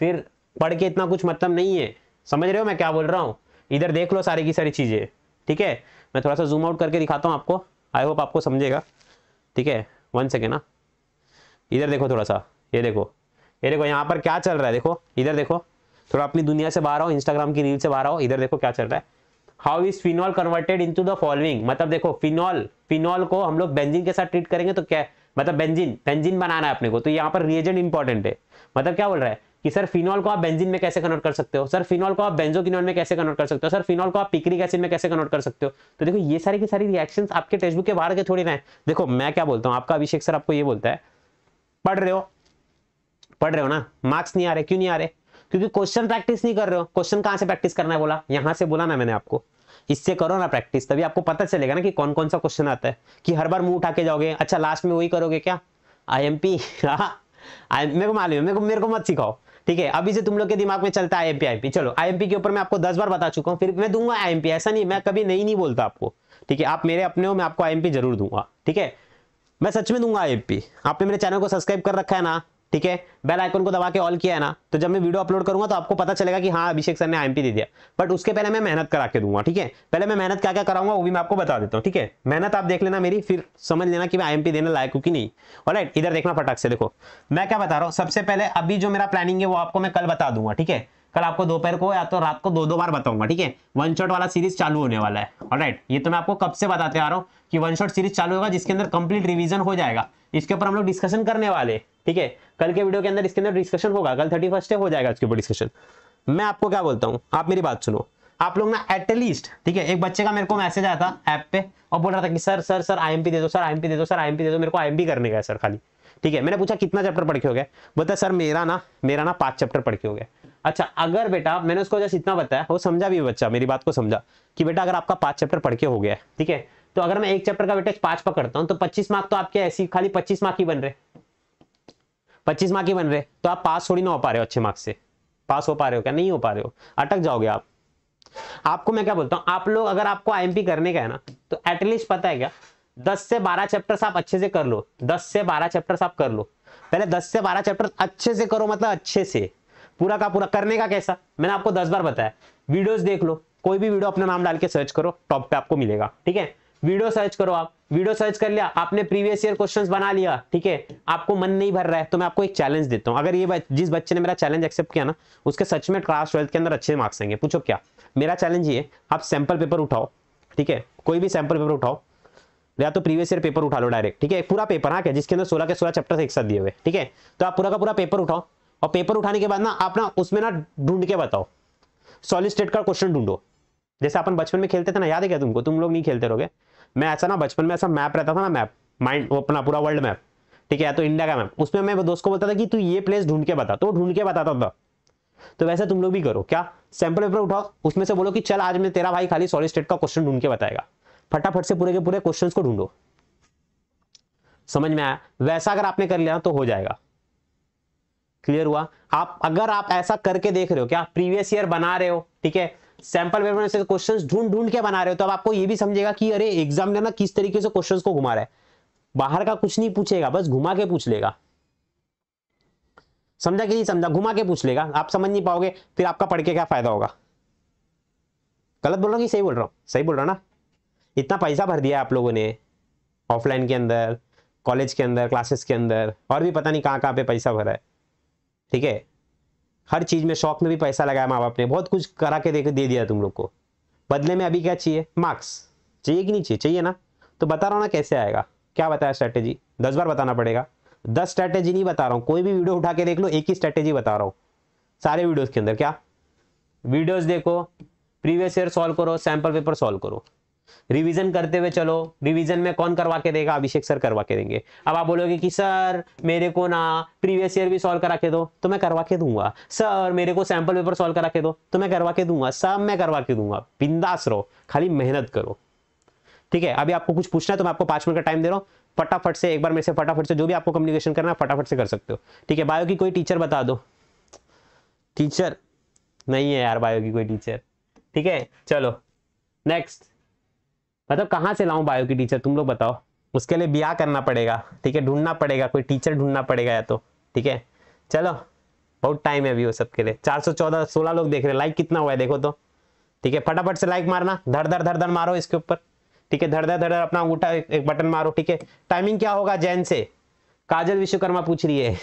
फिर पढ़ के इतना कुछ मतलब नहीं है। समझ रहे हो मैं क्या बोल रहा हूँ? इधर देख लो सारी की सारी चीज़ें, ठीक है? मैं थोड़ा सा जूम आउट करके दिखाता हूँ आपको। आई होप आपको समझेगा, ठीक है? वन सेकेंड ना इधर देखो थोड़ा सा, ये देखो। ये देखो, यहाँ पर क्या चल रहा है, देखो। इधर देखो, थोड़ा अपनी दुनिया से बाहर आओ इंस्टाग्राम की रील से बाहर आओ, इधर देखो क्या चल रहा है। How is phenol converted into the following मतलब देखो फिनॉल फिनॉल को हम लोग बेंजीन के साथ ट्रीट करेंगे तो क्या मतलब बेंजीन बेंजीन बनाना है अपने को तो यहाँ पर रिएजेंट इंपॉर्टेंट है। मतलब क्या बोल रहा है? कि सर फिनॉल को आप बेंजीन में कैसे कन्वर्ट कर सकते हो? सर फिनॉल को आप बेंजोकिनोन में कैसे कन्वर्ट कर सकते हो? सर फिनॉल को आप पिक्रिक एसिड में कैसे कन्वर्ट कर सकते हो? तो देखो, ये सारी की सारी रिएक्शन आपके टेक्स्ट बुक के बाहर के थोड़ी ना देखो, मैं क्या बोलता हूँ, आपका अभिषेक सर आपको ये बोलता है, पढ़ रहे हो? पढ़ रहे हो ना? मार्क्स नहीं आ रहे? क्यों नहीं आ रहे? क्योंकि क्वेश्चन प्रैक्टिस नहीं कर रहे हो। क्वेश्चन कहाँ से प्रैक्टिस करना है बोला? यहाँ से बोला ना मैंने आपको। इससे करो ना प्रैक्टिस तभी आपको पता चलेगा ना कि कौन कौन सा क्वेश्चन आता है। कि हर बार मुँह उठा के जाओगे अच्छा लास्ट में वही करोगे क्या? आई एम पी मेरे को मालूम मेरे को मेरे को मत सिखाओ। ठीक है, अभी से तुम लोग के दिमाग में चलता है आईएमपी आईएमपी चलो आईएमपी के ऊपर मैं आपको दस बार बता चुका हूँ, फिर मैं दूँगा आईएमपी ऐसा नहीं, मैं कभी नहीं नहीं बोलता आपको। ठीक है, आप मेरे अपने हो, मैं आपको आईएमपी ज़रूर दूँगा। ठीक है, मैं सच में दूँगा आईएमपी आपने मेरे चैनल को सब्सक्राइब कर रखा है ना? ठीक है? बेल आइकन को दबा के ऑल किया है ना तो जब मैं वीडियो अपलोड करूँगा तो आपको पता चलेगा कि हाँ अभिषेक सर ने आईएमपी दे दिया। बट उसके पहले मैं मेहनत करा के दूँगा, ठीक है? पहले मैं मेहनत क्या क्या कराऊँगा, वो भी मैं आपको बता देता हूँ, ठीक है? मेहनत आप देख लेना मेरी, फिर समझ लेना कि मैं आईएमपी देने लायक हूँ कि नहीं। और इधर देखना फटाक से, देखो। मैं क्या बता रहा हूँ, सबसे पहले अभी जो मेरा प्लानिंग है, वो आपको मैं कल बता दूँगा, ठीक है? कल आपको दोपहर को या तो रात को दो दो बार बताऊँगा, ठीक है? वन शॉट वाला सीरीज़ चालू होने वाला है। राइट ये तो मैं आपको कब से बताते आ रहा हूँ कि वन शॉट सीरीज़ चालू होगा, जिसके अंदर कंप्लीट रिवीजन हो जाएगा। इसके ऊपर हम लोग डिस्कशन करने वाले, ठीक है? कल के वीडियो के अंदर इसके अंदर डिस्कशन होगा। कल थर्टी फ़र्स्ट हो जाएगा इसके ऊपर डिस्कशन मैं आपको क्या बोलता हूँ? आप मेरी बात सुनो। आप लोग ना एटलीस्ट ठीक है, एक बच्चे का मेरे को मैसेज आया था ऐप पे और बोल रहा था कि, सर सर सर आईएमपी दे दो, सर आईएमपी दे दो, सर आईएमपी दे दो, मेरे को आईएमपी करने का सर, खाली। ठीक है, मैंने पूछा, कितना चैप्टर पढ़ के हो गया बोलता सर, मेरा ना मेरा ना पाँच चैप्टर पढ़ के हो गया अच्छा अगर बेटा, मैंने उसको जैसे इतना बताया, वो समझा भी बच्चा, मेरी बात को समझा, कि बेटा, अगर आपका पाँच चैप्टर पढ़ के हो गया ठीक है तो अगर मैं एक चैप्टर का बेटा पाँच पकड़ता हूँ तो पच्चीस मार्क तो आपके ऐसी, खाली पच्चीस मार्क ही बन रहे। पच्चीस मार्क ही बन रहे। तो आप पास थोड़ी ना हो पा रहे हो अच्छे मार्क्स से। पास हो पा रहे हो क्या? नहीं हो पा रहे हो। अटक जाओगे आप। आपको मैं क्या बोलता हूँ? आप लोग अगर आपको आईएमपी करने का है ना तो एटलीस्ट पता है क्या? दस से बारह चैप्टर्स आप अच्छे से कर लो। दस से बारह चैप्टर्स आप कर लो। पहले दस से बारह चैप्टर अच्छे से करो मतलब अच्छे से। पूरा का पूरा करने का कैसा? मैंने आपको दस बार बताया। वीडियोस देख लो। कोई भी वीडियो अपना नाम डाल के सर्च करो टॉप पे आपको मिलेगा। ठीक है? वीडियो सर्च करो आप। वीडियो सर्च कर लिया, आपने प्रीवियस ईयर क्वेश्चंस बना लिया, ठीक है? आपको मन नहीं भर रहा है तो मैं आपको एक चैलेंज देता हूँ। अगर ये जिस बच्चे ने मेरा चैलेंज एक्सेप्ट किया ना, उसके सच में क्लास ट्वेल्थ के अंदर अच्छे मार्क्स आएँगे। पूछो क्या? मेरा चैलेंज ये, आप सैंपल पेपर उठाओ, ठीक है? कोई भी सैंपल पेपर उठाओ, या तो प्रीवियस ईयर पेपर उठा लो डायरेक्ट ठीक है? पूरा पेपर हाँ क्या? जिसके अंदर सोलह के सोलह चैप्टर एक साथ दिए हुए, ठीक है? तो आप पूरा का पूरा पेपर उठाओ, और पेपर उठाने के बाद ना, आप ना उसमें ना ढूंढ के बताओ। सॉलिड स्टेट का क्वेश्चन ढूंढो। जैसे अपन बचपन में खेलते थे ना, याद है क्या तुमको? तुम लोग नहीं खेलते रहोगे? मैं ऐसा ना, बचपन में ऐसा मैप रहता था ना मैप माइंड अपना पूरा वर्ल्ड मैप ठीक है? तो इंडिया का मैप उसमें मैं दोस्त को बोलता था कि तू ये प्लेस ढूंढ के बता तो ढूंढ के बताता था। तो वैसे तुम लोग भी करो, क्या? सैंपल पेपर उठाओ, उसमें से बोलो कि चल, आज मैं तेरा भाई खाली सॉलिड स्टेट का क्वेश्चन ढूंढ के बताएगा। फटाफट से पूरे के पूरे क्वेश्चंस को ढूंढो। समझ में आया? वैसा अगर आपने कर लिया तो हो जाएगा। क्लियर हुआ? आप, अगर आप ऐसा करके देख रहे हो, क्या? प्रीवियस ईयर बना रहे हो, ठीक है? सैंपल पेपर से क्वेश्चंस ढूंढ ढूंढ के बना रहे हो तो अब आपको ये भी समझेगा कि अरे एग्ज़ाम ने ना किस तरीके से क्वेश्चंस को घुमा रहा है। बाहर का कुछ नहीं पूछेगा, बस घुमा के पूछ लेगा। समझा कि नहीं समझा? घुमा के पूछ लेगा। आप समझ नहीं पाओगे, फिर आपका पढ़ के क्या फ़ायदा होगा? गलत बोल रहा हूँ कि सही बोल रहा हूँ? सही बोल रहा हूँ ना? इतना पैसा भर दिया आप लोगों ने ऑफलाइन के अंदर कॉलेज के अंदर क्लासेस के अंदर, और भी पता नहीं कहाँ कहाँ पे पैसा भरा है। ठीक है? हर चीज़ में शौक में भी पैसा लगाया माँ बाप ने। बहुत कुछ करा के दे दे दिया तुम लोग को। बदले में अभी क्या चाहिए? मार्क्स। चाहिए कि नहीं चाहिए? चाहिए ना। तो बता रहा हूँ ना कैसे आएगा? क्या बताया स्ट्रैटेजी दस बार बताना पड़ेगा। दस स्ट्रैटेजी नहीं बता रहा हूँ। कोई भी वीडियो उठा के देख लो, एक ही स्ट्रैटेजी बता रहा हूँ। सारे वीडियोज़ के अंदर क्या? वीडियोज़ देखो प्रीवियस ईयर सॉल्व करो सैंपल पेपर सॉल्व करो। रिवीजन करते हुए चलो। रिवीजन में कौन करवा के देगा? अभिषेक सर करवा के देंगे। अब आप बोलोगे कि, सर, मेरे को ना प्रीवियस ईयर भी सॉल्व करा के दो तो मैं करवा के दूँगा। सर, मेरे को सैंपल पेपर सॉल्व करा के दो तो मैं करवा के दूँगा। सब मैं करवा के दूँगा। बिंदास रहो। खाली मेहनत करो। ठीक है? अभी आपको कुछ पूछना है तो मैं आपको पाँच मिनट का टाइम दे रहा हूँ। फटाफट से, एक बार मेरे से फटाफट से जो भी आपको कम्युनिकेशन करना है, फटाफट से कर सकते हो। ठीक है? बायो की कोई टीचर बता दो। टीचर नहीं है यार बायो की कोई टीचर ठीक है? चलो। नेक्स्ट मतलब कहाँ से लाऊं बायो की टीचर तुम लोग बताओ। उसके लिए ब्याह करना पड़ेगा, ठीक है? ढूंढना पड़ेगा, कोई टीचर ढूंढना पड़ेगा या तो ठीक है? चलो, बहुत टाइम है अभी वो सबके लिए। चार सौ चौदह, सोलह लोग देख रहे हैं। लाइक कितना हुआ है देखो तो ठीक है? फटाफट से लाइक मारना। धड़ धड़ धड़ धड़ मारो इसके ऊपर, ठीक है? धड़ धड़ धड़ अपना अंगूठा एक बटन मारो, ठीक है? टाइमिंग क्या होगा जैन से? काजल विश्वकर्मा पूछ रही है।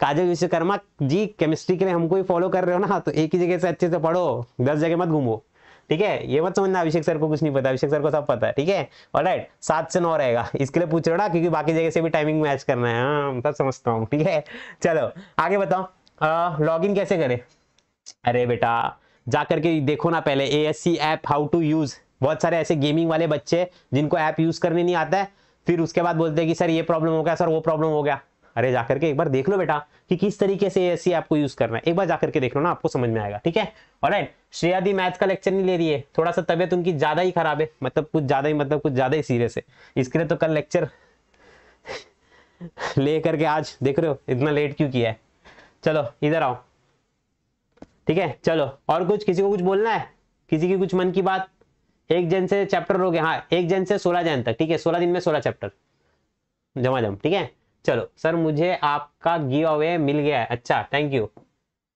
काजल विश्वकर्मा जी केमिस्ट्री के लिए हमको ही फॉलो कर रहे हो ना? तो एक ही जगह से अच्छे से पढ़ो, दस जगह मत घूमो। ठीक है? ये मत समझना, अभिषेक सर को कुछ नहीं पता, अभिषेक सर को सब पता है, ठीक है? और राइट सात से नौ रहेगा। इसके लिए पूछ रहे हो ना, क्योंकि बाकी जगह से भी टाइमिंग मैच करना है। हाँ सब समझता हूँ, ठीक है? चलो, आगे बताओ। लॉग इन कैसे करें? अरे बेटा जा करके देखो ना पहले A S C app how to use बहुत सारे ऐसे गेमिंग वाले बच्चे जिनको ऐप यूज़ करने नहीं आता है। फिर उसके बाद बोलते हैं कि, सर, ये प्रॉब्लम हो गया, सर, वो प्रॉब्लम हो गया। अरे, जाकर के एक बार देख लो बेटा, कि किस तरीके से ए एस सी ऐसी को यूज़ करना है। एक बार जाकर के देख लो ना, आपको समझ में आएगा, ठीक है? और श्रेया दी मैथ्स का लेक्चर नहीं ले रही है। थोड़ा सा तबियत उनकी ज़्यादा ही खराब है। मतलब कुछ ज़्यादा ही मतलब कुछ ज़्यादा ही सीरियस है। इसके लिए तो कल लेक्चर ले करके आज देख रहे हो, इतना लेट क्यों किया है? चलो, इधर आओ। ठीक है? चलो, और कुछ? किसी को कुछ बोलना है? किसी की कुछ मन की बात? एक जन से चैप्टर हो गया। हाँ एक जन से सोलह जन तक। ठीक है, सोलह दिन में सोलह चैप्टर जमा जम ठीक है? चलो सर मुझे आपका गिव अवे मिल गया है। अच्छा थैंक यू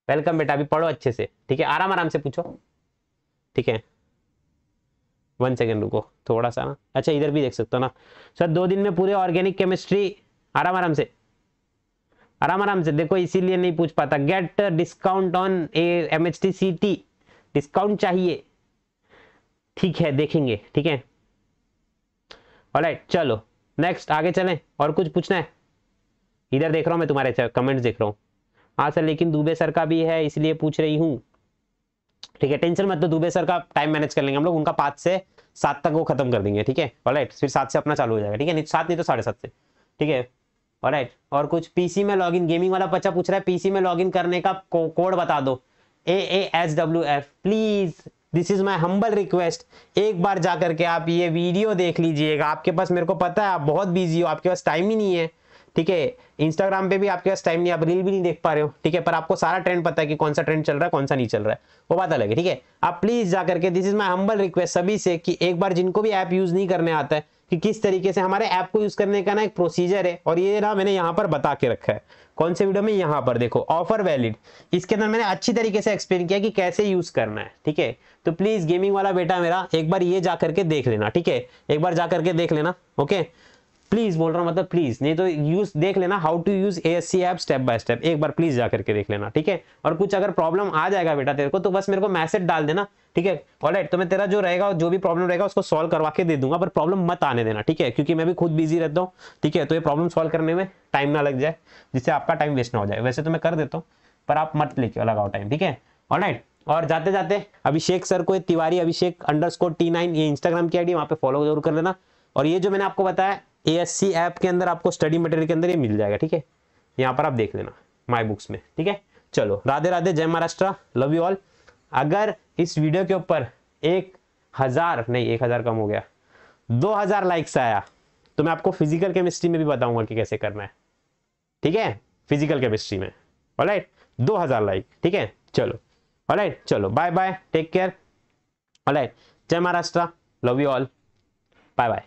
वेलकम बेटा, अभी पढ़ो अच्छे से, ठीक है? आराम आराम से पूछो। ठीक है? वन सेकेंड रुको, थोड़ा सा ना। अच्छा इधर भी देख सकते हो ना। सर, दो दिन में पूरे ऑर्गेनिक केमिस्ट्री आराम आराम से। आराम आराम से, देखो, इसीलिए नहीं पूछ पाता। Get discount on M H T C T discount चाहिए। ठीक है, देखेंगे, ठीक है? ऑलराइट चलो नेक्स्ट आगे चलें, और कुछ पूछना है? इधर देख रहा हूँ मैं तुम्हारे कमेंट्स देख रहा हूँ। हाँ सर, लेकिन दुबे सर का भी है, इसलिए पूछ रही हूँ। ठीक है, टेंशन मत तो दुबे सर का टाइम मैनेज कर लेंगे हम लोग, उनका पाँच से सात तक वो खत्म कर देंगे, ठीक है? ऑलराइट फिर सात से अपना चालू हो जाएगा, ठीक है? सात नहीं तो साढ़े सात से, ठीक है? ऑलराइट और कुछ पीसी में लॉगिन गेमिंग वाला बच्चा पूछ रहा है पीसी में लॉगिन करने का कोड बता दो। A A S W F please this is my humble request एक बार जाकर के आप ये वीडियो देख लीजिएगा, आपके पास मेरे को पता है, आप बहुत बिज़ी हो, आपके पास टाइम ही नहीं है। ठीक है? इंस्टाग्राम पे भी आपके पास टाइम नहीं, आप रील भी नहीं देख पा रहे हो, ठीक है? पर आपको सारा ट्रेंड पता है कि कौन सा ट्रेंड चल रहा है, कौन सा नहीं चल रहा है। वो बात अलग है, ठीक है? आप प्लीज़ जा करके this is my humble request सभी से कि एक बार जिनको भी ऐप यूज़ नहीं करने आता है, कि किस तरीके से हमारे ऐप को यूज़ करने का ना एक प्रोसीजर है, और ये ना मैंने यहाँ पर बता के रखा है। कौन से वीडियो में? यहाँ पर देखो ऑफ़र वैलिड इसके अंदर मैंने अच्छी तरीके से एक्सप्लेन किया कि कैसे यूज़ करना है, ठीक है? तो प्लीज़ गेमिंग वाला बेटा मेरा, एक बार ये जा करके देख लेना, ठीक है? एक बार जा करके देख लेना ओके प्लीज़ बोल रहा हूँ मतलब प्लीज़ नहीं तो यूज़ देख लेना how to use A S C app step by step एक बार प्लीज़ जाकर के देख लेना, ठीक है? और कुछ अगर प्रॉब्लम आ जाएगा बेटा तेरे को तो बस मेरे को मैसेज डाल देना, ठीक है? ऑलराइट तो मैं तेरा जो रहेगा, जो भी प्रॉब्लम रहेगा, उसको सॉल्व करवा के दे दूँगा, पर प्रॉब्लम मत आने देना, ठीक है? क्योंकि मैं भी खुद बिज़ी रहता हूँ, ठीक है? तो ये प्रॉब्लम सॉल्व करने में टाइम ना लग जाए, जिससे आपका टाइम वेस्ट ना हो जाए। वैसे तो मैं कर देता हूँ, पर आप मत लेके लगाओ टाइम ठीक है? ऑलराइट और जाते जाते अभिषेक सर को, Tiwari Abhishek underscore T nine ये इंस्टाग्राम की आईडी वहाँ पे फॉलो ज़रूर कर लेना। और ये जो मैंने आपको बताया ए ऐप के अंदर आपको स्टडी मटेरियल के अंदर ये मिल जाएगा, ठीक है? यहाँ पर आप देख लेना माई बुक्स में, ठीक है? चलो, राधे राधे, जय महाराष्ट्र लव यू ऑल अगर इस वीडियो के ऊपर एक हज़ार, नहीं, एक हज़ार कम हो गया, दो हज़ार लाइक्स आया तो मैं आपको फ़िज़िकल केमिस्ट्री में भी बताऊँगा कि कैसे करना है, ठीक है? फ़िज़िकल केमिस्ट्री में ऑलराइट दो हज़ार लाइक ठीक है? चलो ऑलराइट चलो bye bye take care alright जय Maharashtra love you all bye bye